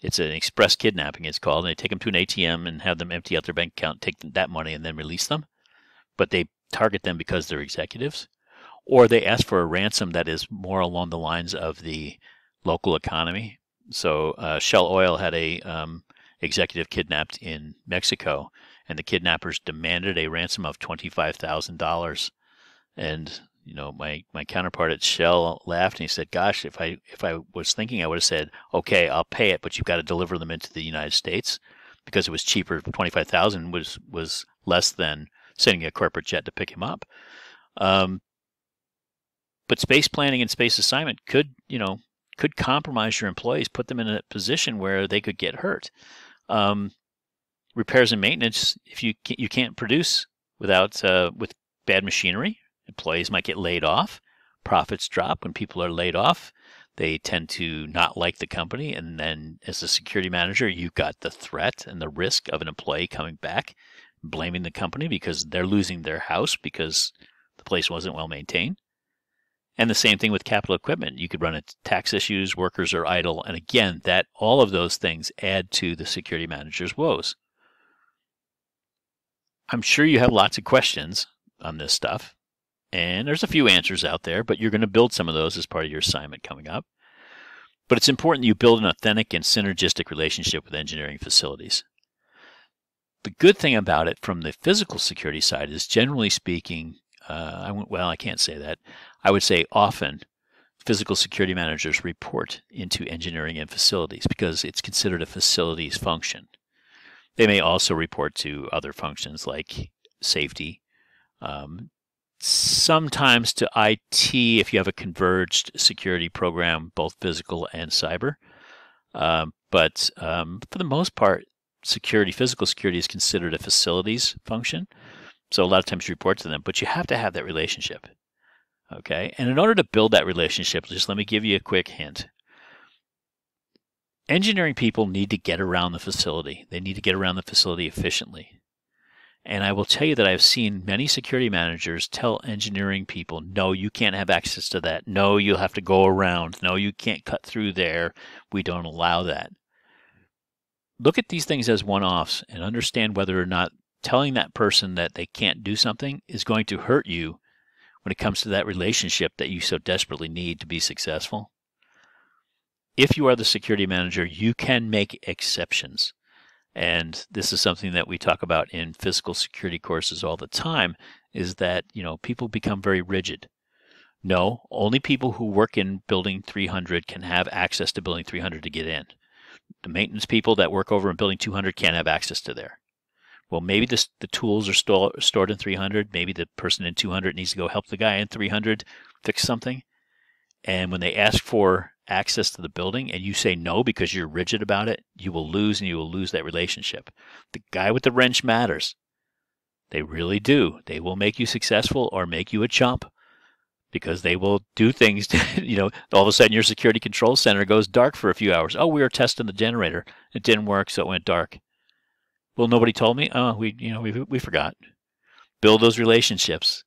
It's an express kidnapping, it's called. And they take them to an ATM and have them empty out their bank account, take that money, and then release them. But they target them because they're executives. Or they ask for a ransom that is more along the lines of the local economy. So uh, Shell Oil had a um, executive kidnapped in Mexico, and the kidnappers demanded a ransom of twenty-five thousand dollars. And you know, my my counterpart at Shell laughed and he said, "Gosh, if I if I was thinking, I would have said, okay, I'll pay it, but you've got to deliver them into the United States because it was cheaper. Twenty-five thousand was was less than sending a corporate jet to pick him up." Um, but space planning and space assignment could, you know, could compromise your employees, put them in a position where they could get hurt. Um, repairs and maintenance, if you you can't produce without uh, with bad machinery, employees might get laid off. Profits drop when people are laid off. They tend to not like the company, and then as a security manager, you've got the threat and the risk of an employee coming back, blaming the company because they're losing their house because the place wasn't well maintained. And the same thing with capital equipment. You could run into tax issues, workers are idle, and again, that all of those things add to the security manager's woes. I'm sure you have lots of questions on this stuff, and there's a few answers out there, but you're going to build some of those as part of your assignment coming up. But it's important that you build an authentic and synergistic relationship with engineering facilities. The good thing about it from the physical security side is generally speaking, uh, I well, I can't say that. I would say often physical security managers report into engineering and facilities because it's considered a facilities function. They may also report to other functions like safety, um, sometimes to IT if you have a converged security program, both physical and cyber. Um, but um, for the most part, security, physical security, is considered a facilities function. So a lot of times you report to them, but you have to have that relationship. Okay. And in order to build that relationship, just let me give you a quick hint. Engineering people need to get around the facility. They need to get around the facility efficiently. And I will tell you that I've seen many security managers tell engineering people, no, you can't have access to that. No, you'll have to go around. No, you can't cut through there. We don't allow that. Look at these things as one offs and understand whether or not telling that person that they can't do something is going to hurt you when it comes to that relationship that you so desperately need to be successful. If you are the security manager, you can make exceptions. And this is something that we talk about in physical security courses all the time is that, you know, people become very rigid. No, only people who work in building 300 can have access to building 300 to get in. The maintenance people that work over in building 200 can't have access to there well, maybe this, the tools are sto- stored in 300. Maybe the person in 200 needs to go help the guy in 300 fix something. And when they ask for access to the building and you say no because you're rigid about it, you will lose and you will lose that relationship. The guy with the wrench matters. They really do. They will make you successful or make you a chump because they will do things. To, you know, all of a sudden your security control center goes dark for a few hours. Oh, we were testing the generator. It didn't work, so it went dark. Well, nobody told me. Oh, we you know we we forgot. Build those relationships.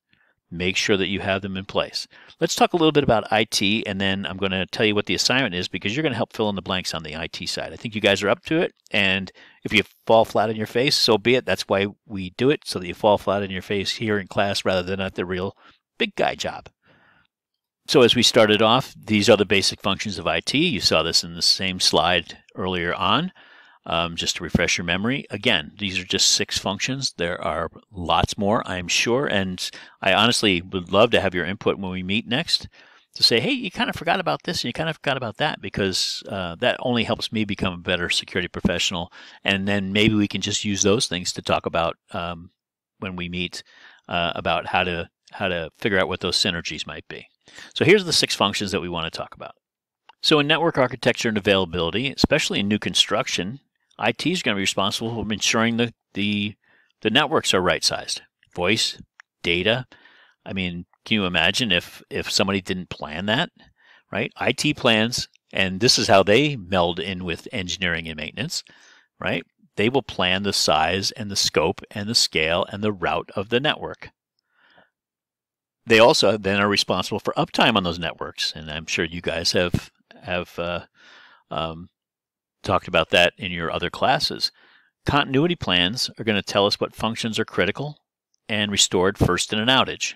Make sure that you have them in place. Let's talk a little bit about IT, and then I'm going to tell you what the assignment is because you're going to help fill in the blanks on the IT side. I think you guys are up to it, and if you fall flat on your face, so be it. That's why we do it, so that you fall flat on your face here in class rather than at the real big guy job. So as we started off, these are the basic functions of IT. You saw this in the same slide earlier on. Um, just to refresh your memory, again, these are just six functions. There are lots more, I'm sure. And I honestly would love to have your input when we meet next to say, hey, you kind of forgot about this and you kind of forgot about that because uh, that only helps me become a better security professional. And then maybe we can just use those things to talk about um, when we meet uh, about how to how to figure out what those synergies might be. So here's the six functions that we want to talk about. So in network architecture and availability, especially in new construction, IT is going to be responsible for ensuring the, the, the networks are right sized. Voice, data. I mean, can you imagine if, if somebody didn't plan that, right? IT plans And this is how they meld in with engineering and maintenance, right? They will plan the size and the scope and the scale and the route of the network. They also then are responsible for uptime on those networks, and I'm sure you guys have have uh, um, talked about that in your other classes. Continuity plans are going to tell us what functions are critical and restored first in an outage.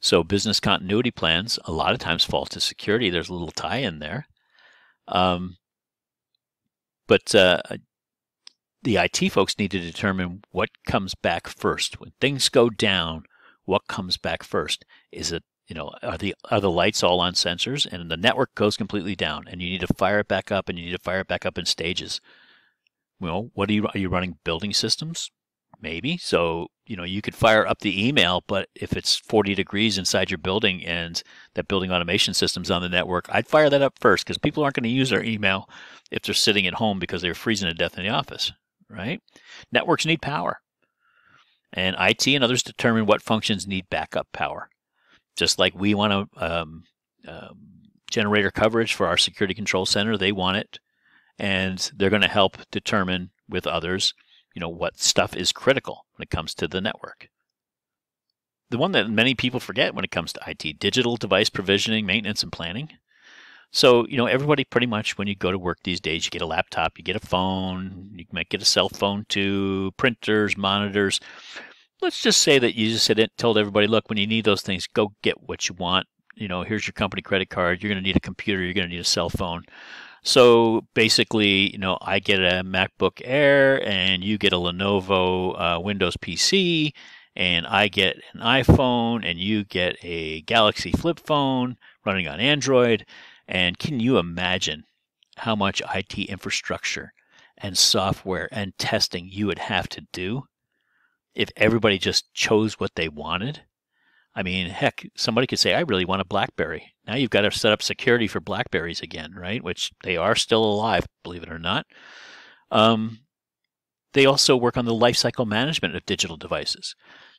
So business continuity plans a lot of times fall to security. There's a little tie in there. Um, but uh, the IT folks need to determine what comes back first. When things go down, what comes back first? Is it you know are the are the lights all on sensors and the network goes completely down and you need to fire it back up and you need to fire it back up in stages? Well, what are you are you running building systems? Maybe. So, you know, you could fire up the email, but if it's 40 degrees inside your building and that building automation system's on the network, I'd fire that up first because people aren't going to use their email if they're sitting at home because they're freezing to death in the office, right? Networks need power. And IT and others determine what functions need backup power. Just like we want to um, um, generator coverage for our security control center, they want it. And they're going to help determine with others, you know, what stuff is critical when it comes to the network. The one that many people forget when it comes to IT, digital device provisioning, maintenance, and planning. So, you know, everybody pretty much when you go to work these days, you get a laptop, you get a phone, you might get a cell phone too, printers, monitors. Let's just say that you just said it, told everybody, look, when you need those things, go get what you want. You know, here's your company credit card. You're going to need a computer. You're going to need a cell phone. So basically, you know, I get a MacBook Air and you get a Lenovo uh, Windows PC, and I get an iPhone and you get a Galaxy flip phone running on Android and can you imagine how much IT infrastructure and software and testing you would have to do if everybody just chose what they wanted? I mean, heck, somebody could say, I really want a Blackberry. Now you've got to set up security for Blackberries again, right? Which they are still alive, believe it or not. Um, they also work on the lifecycle management of digital devices.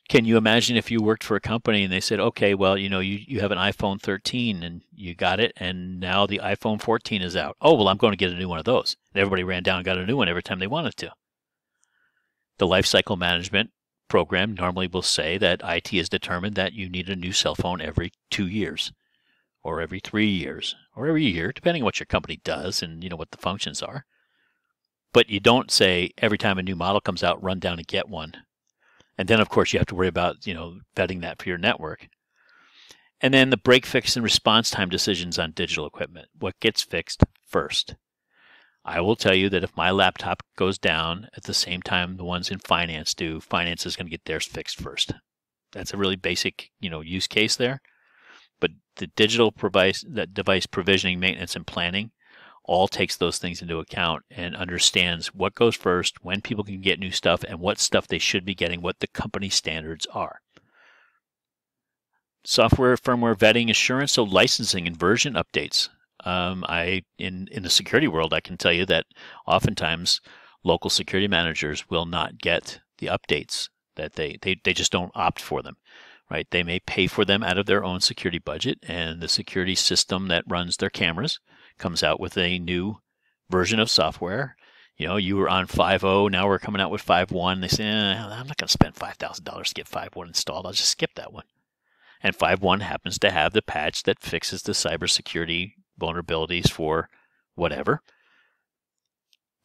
Can you imagine if you worked for a company and they said, okay, well, you know, you, you have an iPhone 13 and you got it, and now the iPhone 14 is out. Oh, well, I'm going to get a new one of those. And everybody ran down and got a new one every time they wanted to. The lifecycle management program normally will say that IT has determined that you need a new cell phone every two years or every three years or every year, depending on what your company does and you know what the functions are. But you don't say every time a new model comes out, run down and get one and then, of course, you have to worry about, you know, vetting that for your network. And then the break fix and response time decisions on digital equipment. What gets fixed first? I will tell you that if my laptop goes down at the same time the ones in finance do, finance is going to get theirs fixed first. That's a really basic, you know, use case there. But the digital device, that device provisioning, maintenance, and planning all takes those things into account and understands what goes first, when people can get new stuff, and what stuff they should be getting, what the company standards are. Software firmware vetting assurance, so licensing and version updates. Um, I in in the security world, I can tell you that oftentimes local security managers will not get the updates that they they, they just don't opt for them right they may pay for them out of their own security budget and the security system that runs their cameras comes out with a new version of software. You know, you were on 5.0, now we're coming out with 5.1. They say, eh, I'm not going to spend $5,000 to get 5.1 installed. I'll just skip that one. And 5.1 happens to have the patch that fixes the cybersecurity vulnerabilities for whatever.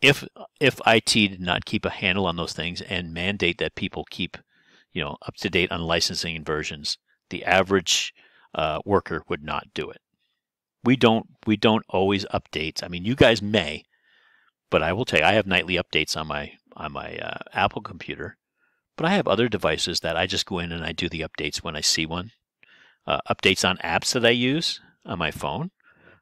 If if IT did not keep a handle on those things and mandate that people keep, you know, up to date on licensing and versions, the average uh, worker would not do it we don't we don't always update. I mean, you guys may, but I will tell you, I have nightly updates on my on my uh, Apple computer. But I have other devices that I just go in and I do the updates when I see one. Uh, updates on apps that I use on my phone.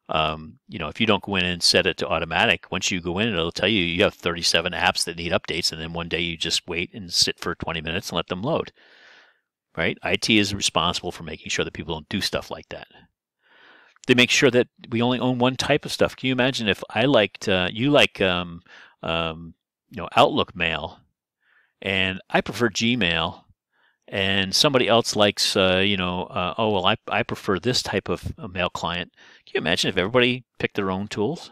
Um, you know, if you don't go in and set it to automatic, once you go in, it'll tell you you have 37 apps that need updates, and then one day you just wait and sit for 20 minutes and let them load. Right? IT is responsible for making sure that people don't do stuff like that they make sure that we only own one type of stuff. Can you imagine if I liked uh, you like um, um, you know Outlook mail, and I prefer Gmail, and somebody else likes, uh, you know, uh, oh well, I I prefer this type of mail client. Can you imagine if everybody picked their own tools?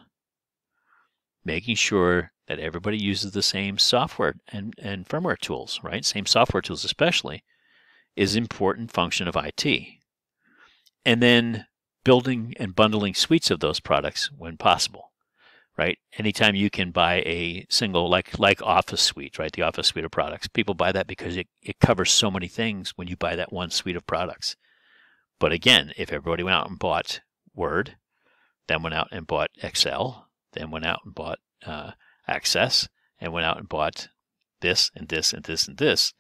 Making sure that everybody uses the same software and, and firmware tools, right? Same software tools, especially, is important function of IT. And then building and bundling suites of those products when possible right? Anytime you can buy a single, like like Office Suite, right? The Office Suite of products. People buy that because it, it covers so many things when you buy that one suite of products. But again, if everybody went out and bought Word, then went out and bought Excel, then went out and bought uh, Access, and went out and bought this and this and this and this,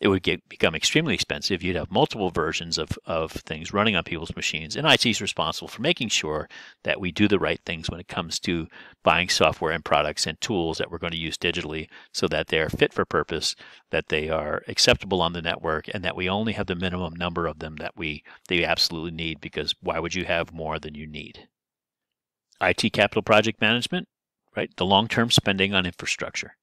it would get become extremely expensive. You'd have multiple versions of, of things running on people's machines, and IT is responsible for making sure that we do the right things when it comes to buying software and products and tools that we're going to use digitally so that they are fit for purpose, that they are acceptable on the network, and that we only have the minimum number of them that we they absolutely need because why would you have more than you need? IT capital project management, right? The long-term spending on infrastructure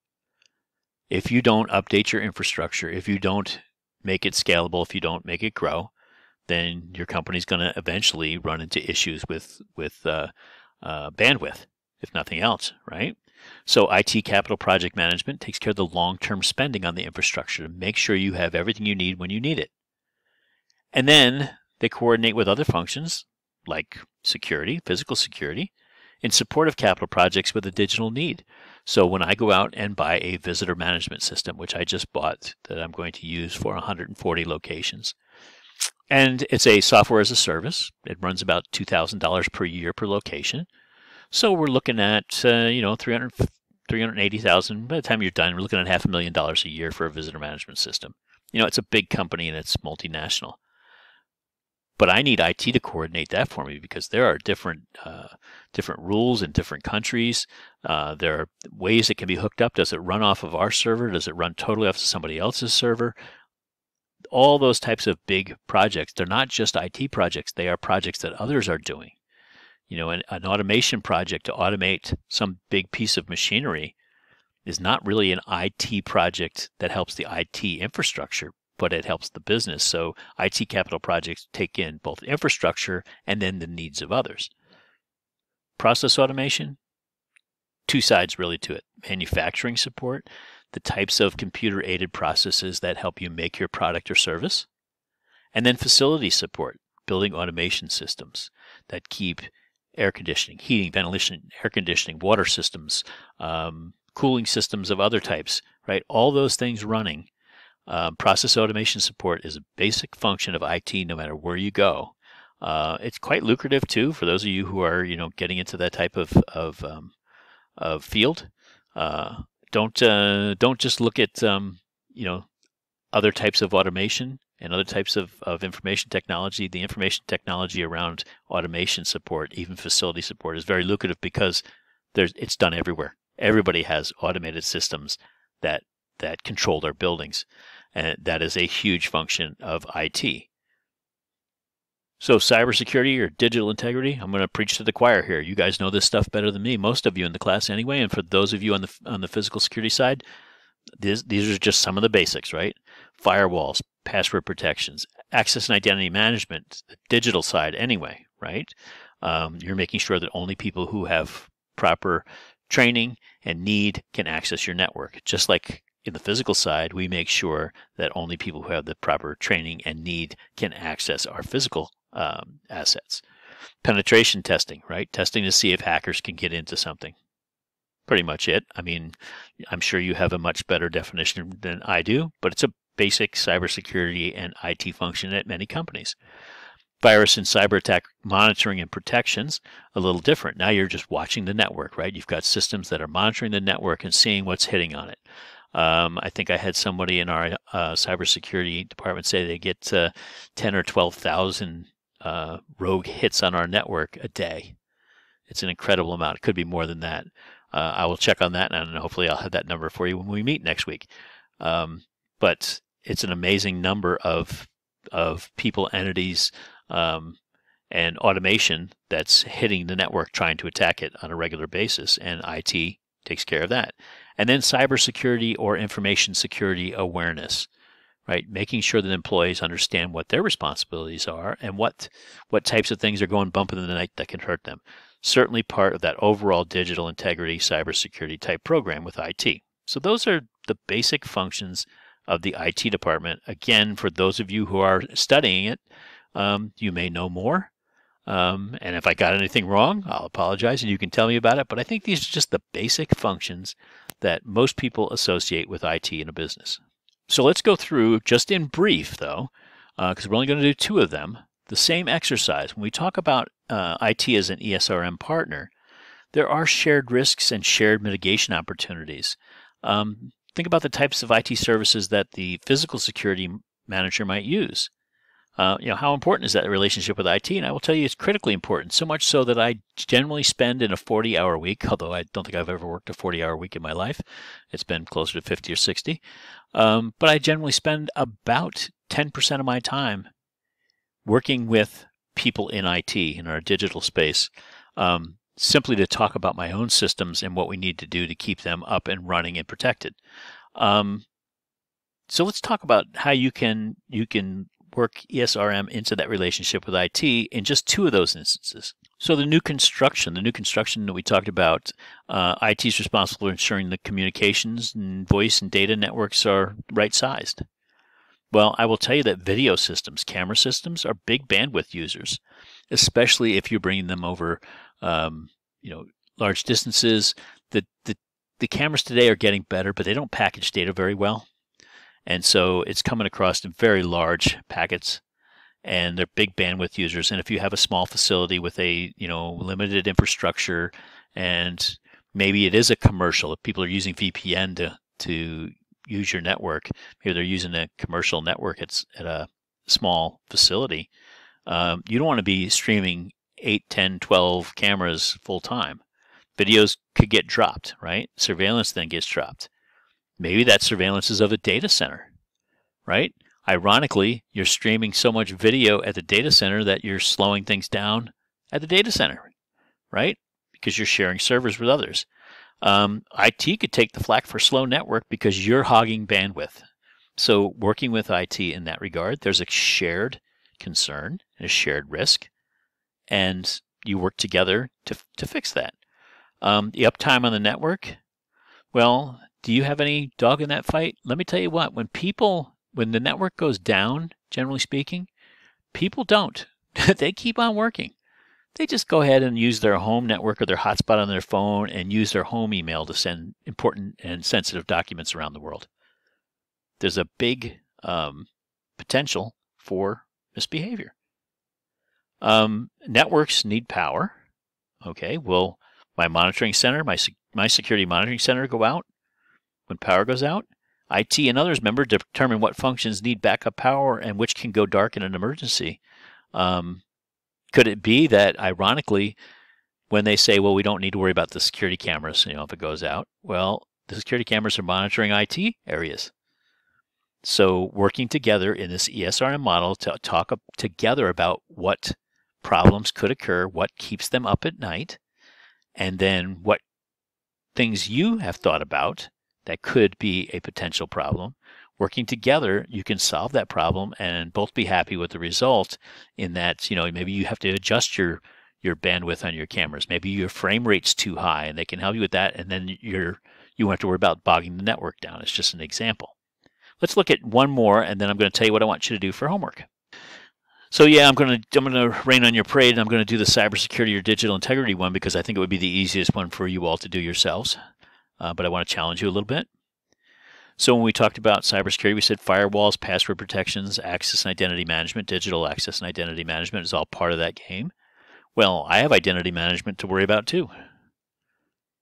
if you don't update your infrastructure, if you don't make it scalable, if you don't make it grow, then your company's going to eventually run into issues with with uh, uh, bandwidth, if nothing else, right? So IT capital project management takes care of the long-term spending on the infrastructure to make sure you have everything you need when you need it. And then they coordinate with other functions like security, physical security, in support of capital projects with a digital need. So when I go out and buy a visitor management system, which I just bought that I'm going to use for 140 locations, and it's a software as a service, it runs about $2,000 per year per location. So we're looking at, uh, you know, 300, 380,000. By the time you're done, we're looking at half a million dollars a year for a visitor management system. You know, it's a big company and it's multinational but I need IT to coordinate that for me because there are different uh, different rules in different countries. Uh, there are ways it can be hooked up. Does it run off of our server? Does it run totally off of somebody else's server? All those types of big projects. They're not just IT projects. They are projects that others are doing. You know, an, an automation project to automate some big piece of machinery is not really an IT project that helps the IT infrastructure, but it helps the business. So IT capital projects take in both infrastructure and then the needs of others. Process automation, two sides really to it. Manufacturing support, the types of computer aided processes that help you make your product or service. And then facility support, building automation systems that keep air conditioning, heating, ventilation, air conditioning, water systems, um, cooling systems of other types, right? All those things running um, process automation support is a basic function of IT no matter where you go. Uh, it's quite lucrative too for those of you who are you know getting into that type of of, um, of field. Uh, don't uh, don't just look at um, you know other types of automation and other types of, of information technology. The information technology around automation support, even facility support, is very lucrative because there's it's done everywhere. Everybody has automated systems that that control their buildings. And that is a huge function of IT. So, cybersecurity or digital integrity, I'm going to preach to the choir here. You guys know this stuff better than me, most of you in the class anyway. And for those of you on the on the physical security side, these, these are just some of the basics, right? Firewalls, password protections, access and identity management, the digital side anyway, right? Um, you're making sure that only people who have proper training and need can access your network, just like in the physical side, we make sure that only people who have the proper training and need can access our physical um, assets. Penetration testing, right? Testing to see if hackers can get into something. Pretty much it. I mean, I'm sure you have a much better definition than I do, but it's a basic cybersecurity and IT function at many companies. Virus and cyber attack monitoring and protections a little different. Now you're just watching the network, right? You've got systems that are monitoring the network and seeing what's hitting on it. Um, I think I had somebody in our uh, cybersecurity department say they get uh, 10 or 12,000 uh, rogue hits on our network a day. It's an incredible amount. It could be more than that. Uh, I will check on that, and hopefully, I'll have that number for you when we meet next week. Um, but it's an amazing number of of people, entities, um, and automation that's hitting the network, trying to attack it on a regular basis, and IT takes care of that. And then cybersecurity or information security awareness, right? Making sure that employees understand what their responsibilities are and what what types of things are going bump in the night that can hurt them. Certainly part of that overall digital integrity cybersecurity type program with IT. So those are the basic functions of the IT department. Again, for those of you who are studying it, um, you may know more. Um, and if I got anything wrong, I'll apologize and you can tell me about it. But I think these are just the basic functions that most people associate with IT in a business. So let's go through, just in brief though, because uh, we're only going to do two of them, the same exercise. When we talk about uh, IT as an ESRM partner, there are shared risks and shared mitigation opportunities. Um, think about the types of IT services that the physical security manager might use. Uh, you know, how important is that relationship with IT? And I will tell you, it's critically important. So much so that I generally spend in a 40-hour week, although I don't think I've ever worked a 40-hour week in my life. It's been closer to 50 or 60. Um, but I generally spend about 10% of my time working with people in IT in our digital space, um, simply to talk about my own systems and what we need to do to keep them up and running and protected. Um, so let's talk about how you can you can work ESRM into that relationship with IT in just two of those instances. So the new construction, the new construction that we talked about, uh, IT is responsible for ensuring the communications and voice and data networks are right sized. Well, I will tell you that video systems, camera systems, are big bandwidth users, especially if you're bringing them over, um, you know, large distances. The, the the cameras today are getting better, but they don't package data very well. And so it's coming across in very large packets and they're big bandwidth users. And if you have a small facility with a, you know, limited infrastructure and maybe it is a commercial, if people are using VPN to, to use your network, maybe they're using a commercial network at, at a small facility, um, you don't want to be streaming 8, 10, 12 cameras full time. Videos could get dropped, right? Surveillance then gets dropped. Maybe that surveillance is of a data center, right? Ironically, you're streaming so much video at the data center that you're slowing things down at the data center, right? Because you're sharing servers with others. Um, IT could take the flack for slow network because you're hogging bandwidth. So, working with IT in that regard, there's a shared concern and a shared risk, and you work together to, to fix that. Um, the uptime on the network, well, do you have any dog in that fight? Let me tell you what, when people, when the network goes down, generally speaking, people don't. they keep on working. They just go ahead and use their home network or their hotspot on their phone and use their home email to send important and sensitive documents around the world. There's a big um, potential for misbehavior. Um, networks need power. Okay, will my monitoring center, my my security monitoring center, go out? When power goes out. IT and others, remember, determine what functions need backup power and which can go dark in an emergency. Um, could it be that, ironically, when they say, well, we don't need to worry about the security cameras, you know, if it goes out, well, the security cameras are monitoring IT areas. So working together in this ESRM model to talk together about what problems could occur, what keeps them up at night, and then what things you have thought about that could be a potential problem. Working together, you can solve that problem and both be happy with the result. In that, you know, maybe you have to adjust your your bandwidth on your cameras. Maybe your frame rate's too high, and they can help you with that. And then you're you won't have to worry about bogging the network down. It's just an example. Let's look at one more, and then I'm going to tell you what I want you to do for homework. So yeah, I'm going to I'm going to rain on your parade. And I'm going to do the cybersecurity or digital integrity one because I think it would be the easiest one for you all to do yourselves uh, but I want to challenge you a little bit. So when we talked about cybersecurity, we said firewalls, password protections, access and identity management, digital access and identity management is all part of that game. Well, I have identity management to worry about too.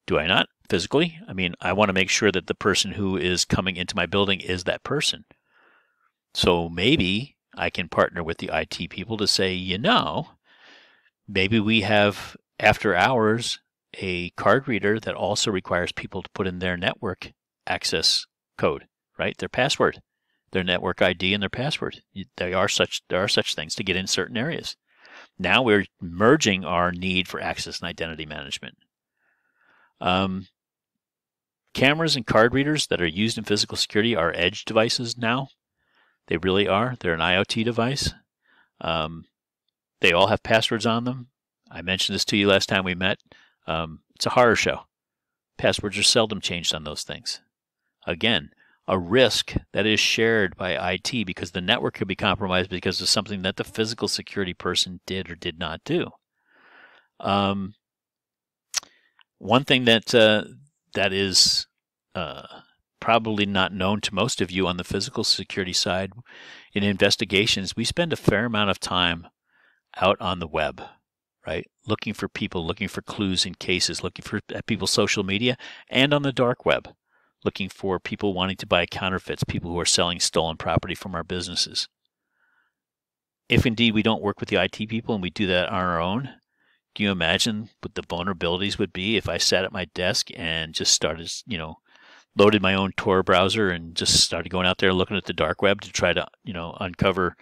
Do I not? Physically? I mean, I want to make sure that the person who is coming into my building is that person. So maybe I can partner with the IT people to say, you know, maybe we have after hours a card reader that also requires people to put in their network access code, right? Their password, their network ID and their password. There are such there are such things to get in certain areas. Now we're merging our need for access and identity management. Um, cameras and card readers that are used in physical security are edge devices now. They really are. They're an IoT device. Um, they all have passwords on them. I mentioned this to you last time we met. Um, it's a horror show. Passwords are seldom changed on those things. Again, a risk that is shared by IT because the network could be compromised because of something that the physical security person did or did not do. Um, one thing that uh, that is uh, probably not known to most of you on the physical security side in investigations, we spend a fair amount of time out on the web, right? Looking for people, looking for clues in cases, looking for at people's social media, and on the dark web looking for people wanting to buy counterfeits, people who are selling stolen property from our businesses. If indeed we don't work with the IT people and we do that on our own, can you imagine what the vulnerabilities would be if I sat at my desk and just started, you know, loaded my own Tor browser and just started going out there looking at the dark web to try to, you know, uncover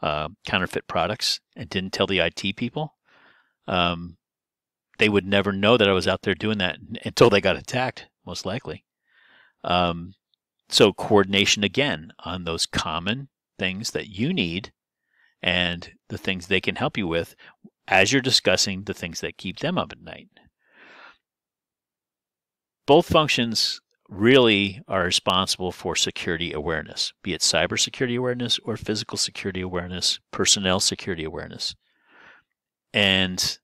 uh, counterfeit products and didn't tell the IT people? Um, they would never know that I was out there doing that until they got attacked, most likely. Um, so coordination again on those common things that you need and the things they can help you with as you're discussing the things that keep them up at night. Both functions really are responsible for security awareness, be it cybersecurity awareness or physical security awareness, personnel security awareness. And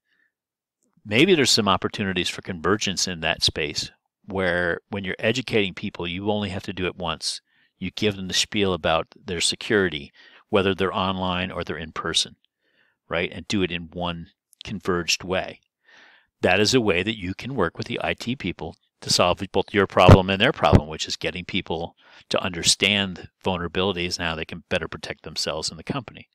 maybe there's some opportunities for convergence in that space where when you're educating people, you only have to do it once. You give them the spiel about their security, whether they're online or they're in person, right? And do it in one converged way. That is a way that you can work with the IT people to solve both your problem and their problem, which is getting people to understand vulnerabilities and how they can better protect themselves and the company.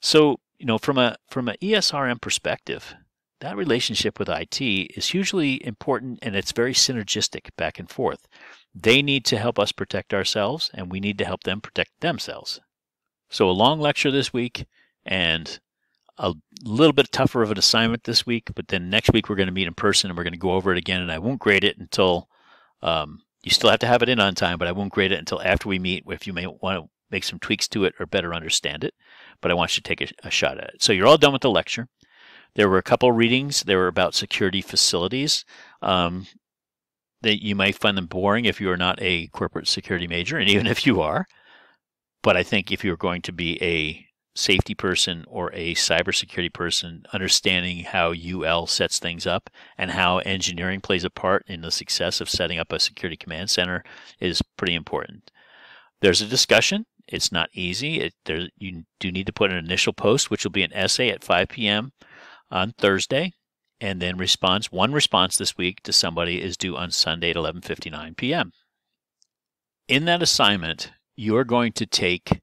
So, you know, from a from an ESRM perspective, that relationship with IT is hugely important and it's very synergistic back and forth. They need to help us protect ourselves, and we need to help them protect themselves. So, a long lecture this week and a little bit tougher of an assignment this week, but then next week we're going to meet in person and we're going to go over it again. And I won't grade it until um, you still have to have it in on time, but I won't grade it until after we meet if you may want to make some tweaks to it or better understand it. But I want you to take a, a shot at it. So, you're all done with the lecture. There were a couple readings. There were about security facilities. Um, that you might find them boring if you are not a corporate security major, and even if you are. But I think if you're going to be a safety person or a cybersecurity person, understanding how UL sets things up and how engineering plays a part in the success of setting up a security command center is pretty important. There's a discussion. It's not easy. It, there, you do need to put an initial post, which will be an essay at 5 p.m on Thursday, and then response one response this week to somebody is due on Sunday at 11:59 p.m. In that assignment, you're going to take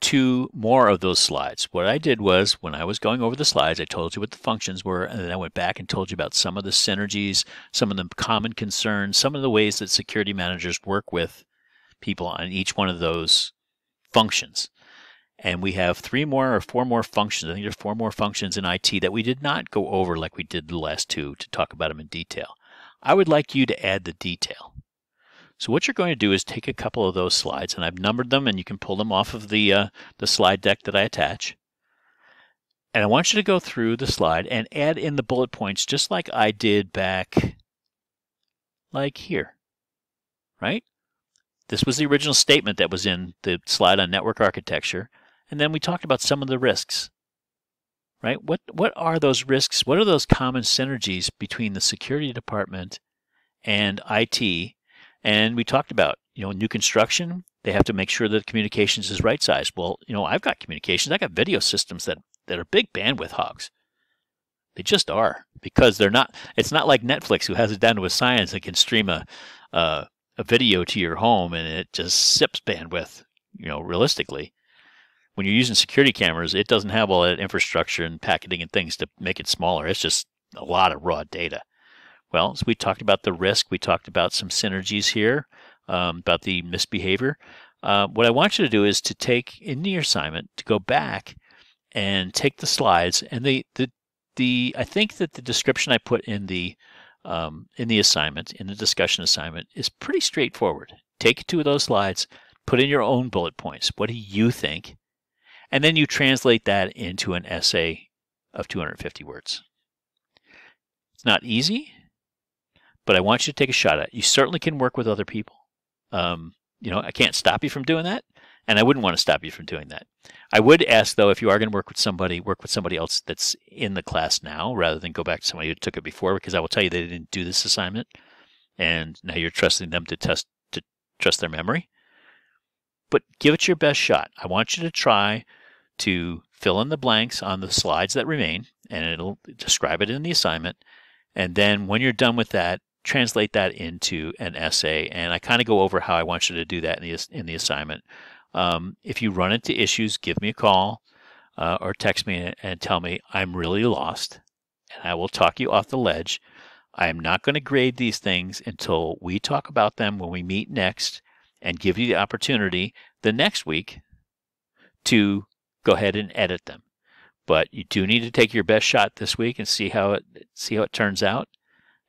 two more of those slides. What I did was when I was going over the slides, I told you what the functions were, and then I went back and told you about some of the synergies, some of the common concerns, some of the ways that security managers work with people on each one of those functions. And we have three more or four more functions. I think there's four more functions in IT that we did not go over like we did the last two to talk about them in detail. I would like you to add the detail. So what you're going to do is take a couple of those slides, and I've numbered them, and you can pull them off of the uh, the slide deck that I attach. And I want you to go through the slide and add in the bullet points just like I did back like here, right? This was the original statement that was in the slide on network architecture. And then we talked about some of the risks. Right? What what are those risks? What are those common synergies between the security department and IT? And we talked about, you know, new construction, they have to make sure that communications is right sized. Well, you know, I've got communications, I've got video systems that, that are big bandwidth hogs. They just are because they're not. It's not like Netflix, who has it down to a science and can stream a, uh, a video to your home and it just sips bandwidth. You know, realistically, when you're using security cameras, it doesn't have all that infrastructure and packaging and things to make it smaller. It's just a lot of raw data. Well, so we talked about the risk. We talked about some synergies here, um, about the misbehavior. Uh, what I want you to do is to take in your assignment to go back and take the slides and the the the I think that the description I put in the um, in the assignment in the discussion assignment is pretty straightforward. Take two of those slides, put in your own bullet points. What do you think? And then you translate that into an essay of 250 words. It's not easy, but I want you to take a shot at it. You certainly can work with other people. Um, you know, I can't stop you from doing that, and I wouldn't want to stop you from doing that. I would ask though, if you are going to work with somebody, work with somebody else that's in the class now, rather than go back to somebody who took it before, because I will tell you they didn't do this assignment, and now you're trusting them to test to trust their memory. But give it your best shot. I want you to try to fill in the blanks on the slides that remain, and it'll describe it in the assignment. And then when you're done with that, translate that into an essay. And I kind of go over how I want you to do that in the in the assignment. Um, if you run into issues, give me a call uh, or text me and tell me I'm really lost, and I will talk you off the ledge. I am not going to grade these things until we talk about them when we meet next and give you the opportunity the next week to go ahead and edit them. But you do need to take your best shot this week and see how it see how it turns out.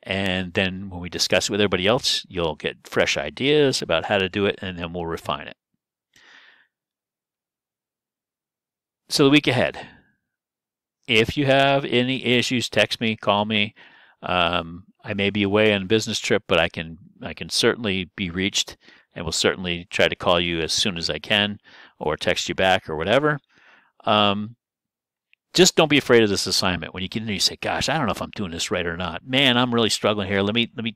And then when we discuss it with everybody else, you'll get fresh ideas about how to do it, and then we'll refine it. So the week ahead, if you have any issues, text me, call me. Um, I may be away on a business trip, but I can I can certainly be reached, and will certainly try to call you as soon as I can, or text you back, or whatever. Um, just don't be afraid of this assignment. When you get in there, you say, "Gosh, I don't know if I'm doing this right or not. Man, I'm really struggling here. Let me, let me.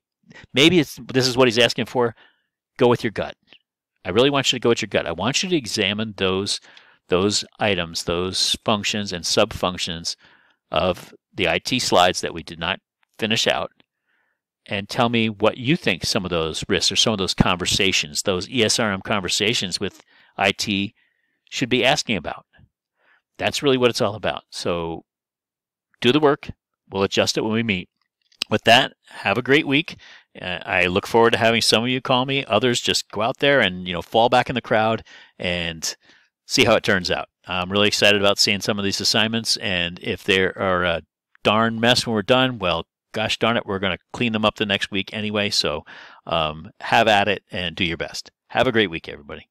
Maybe it's this is what he's asking for. Go with your gut. I really want you to go with your gut. I want you to examine those those items, those functions and sub-functions of the IT slides that we did not finish out, and tell me what you think some of those risks or some of those conversations, those ESRM conversations with IT, should be asking about. That's really what it's all about. So do the work. We'll adjust it when we meet. With that, have a great week. Uh, I look forward to having some of you call me. Others just go out there and you know fall back in the crowd and see how it turns out. I'm really excited about seeing some of these assignments, and if they are a darn mess when we're done, well, gosh darn it, we're going to clean them up the next week anyway. So um, have at it and do your best. Have a great week, everybody.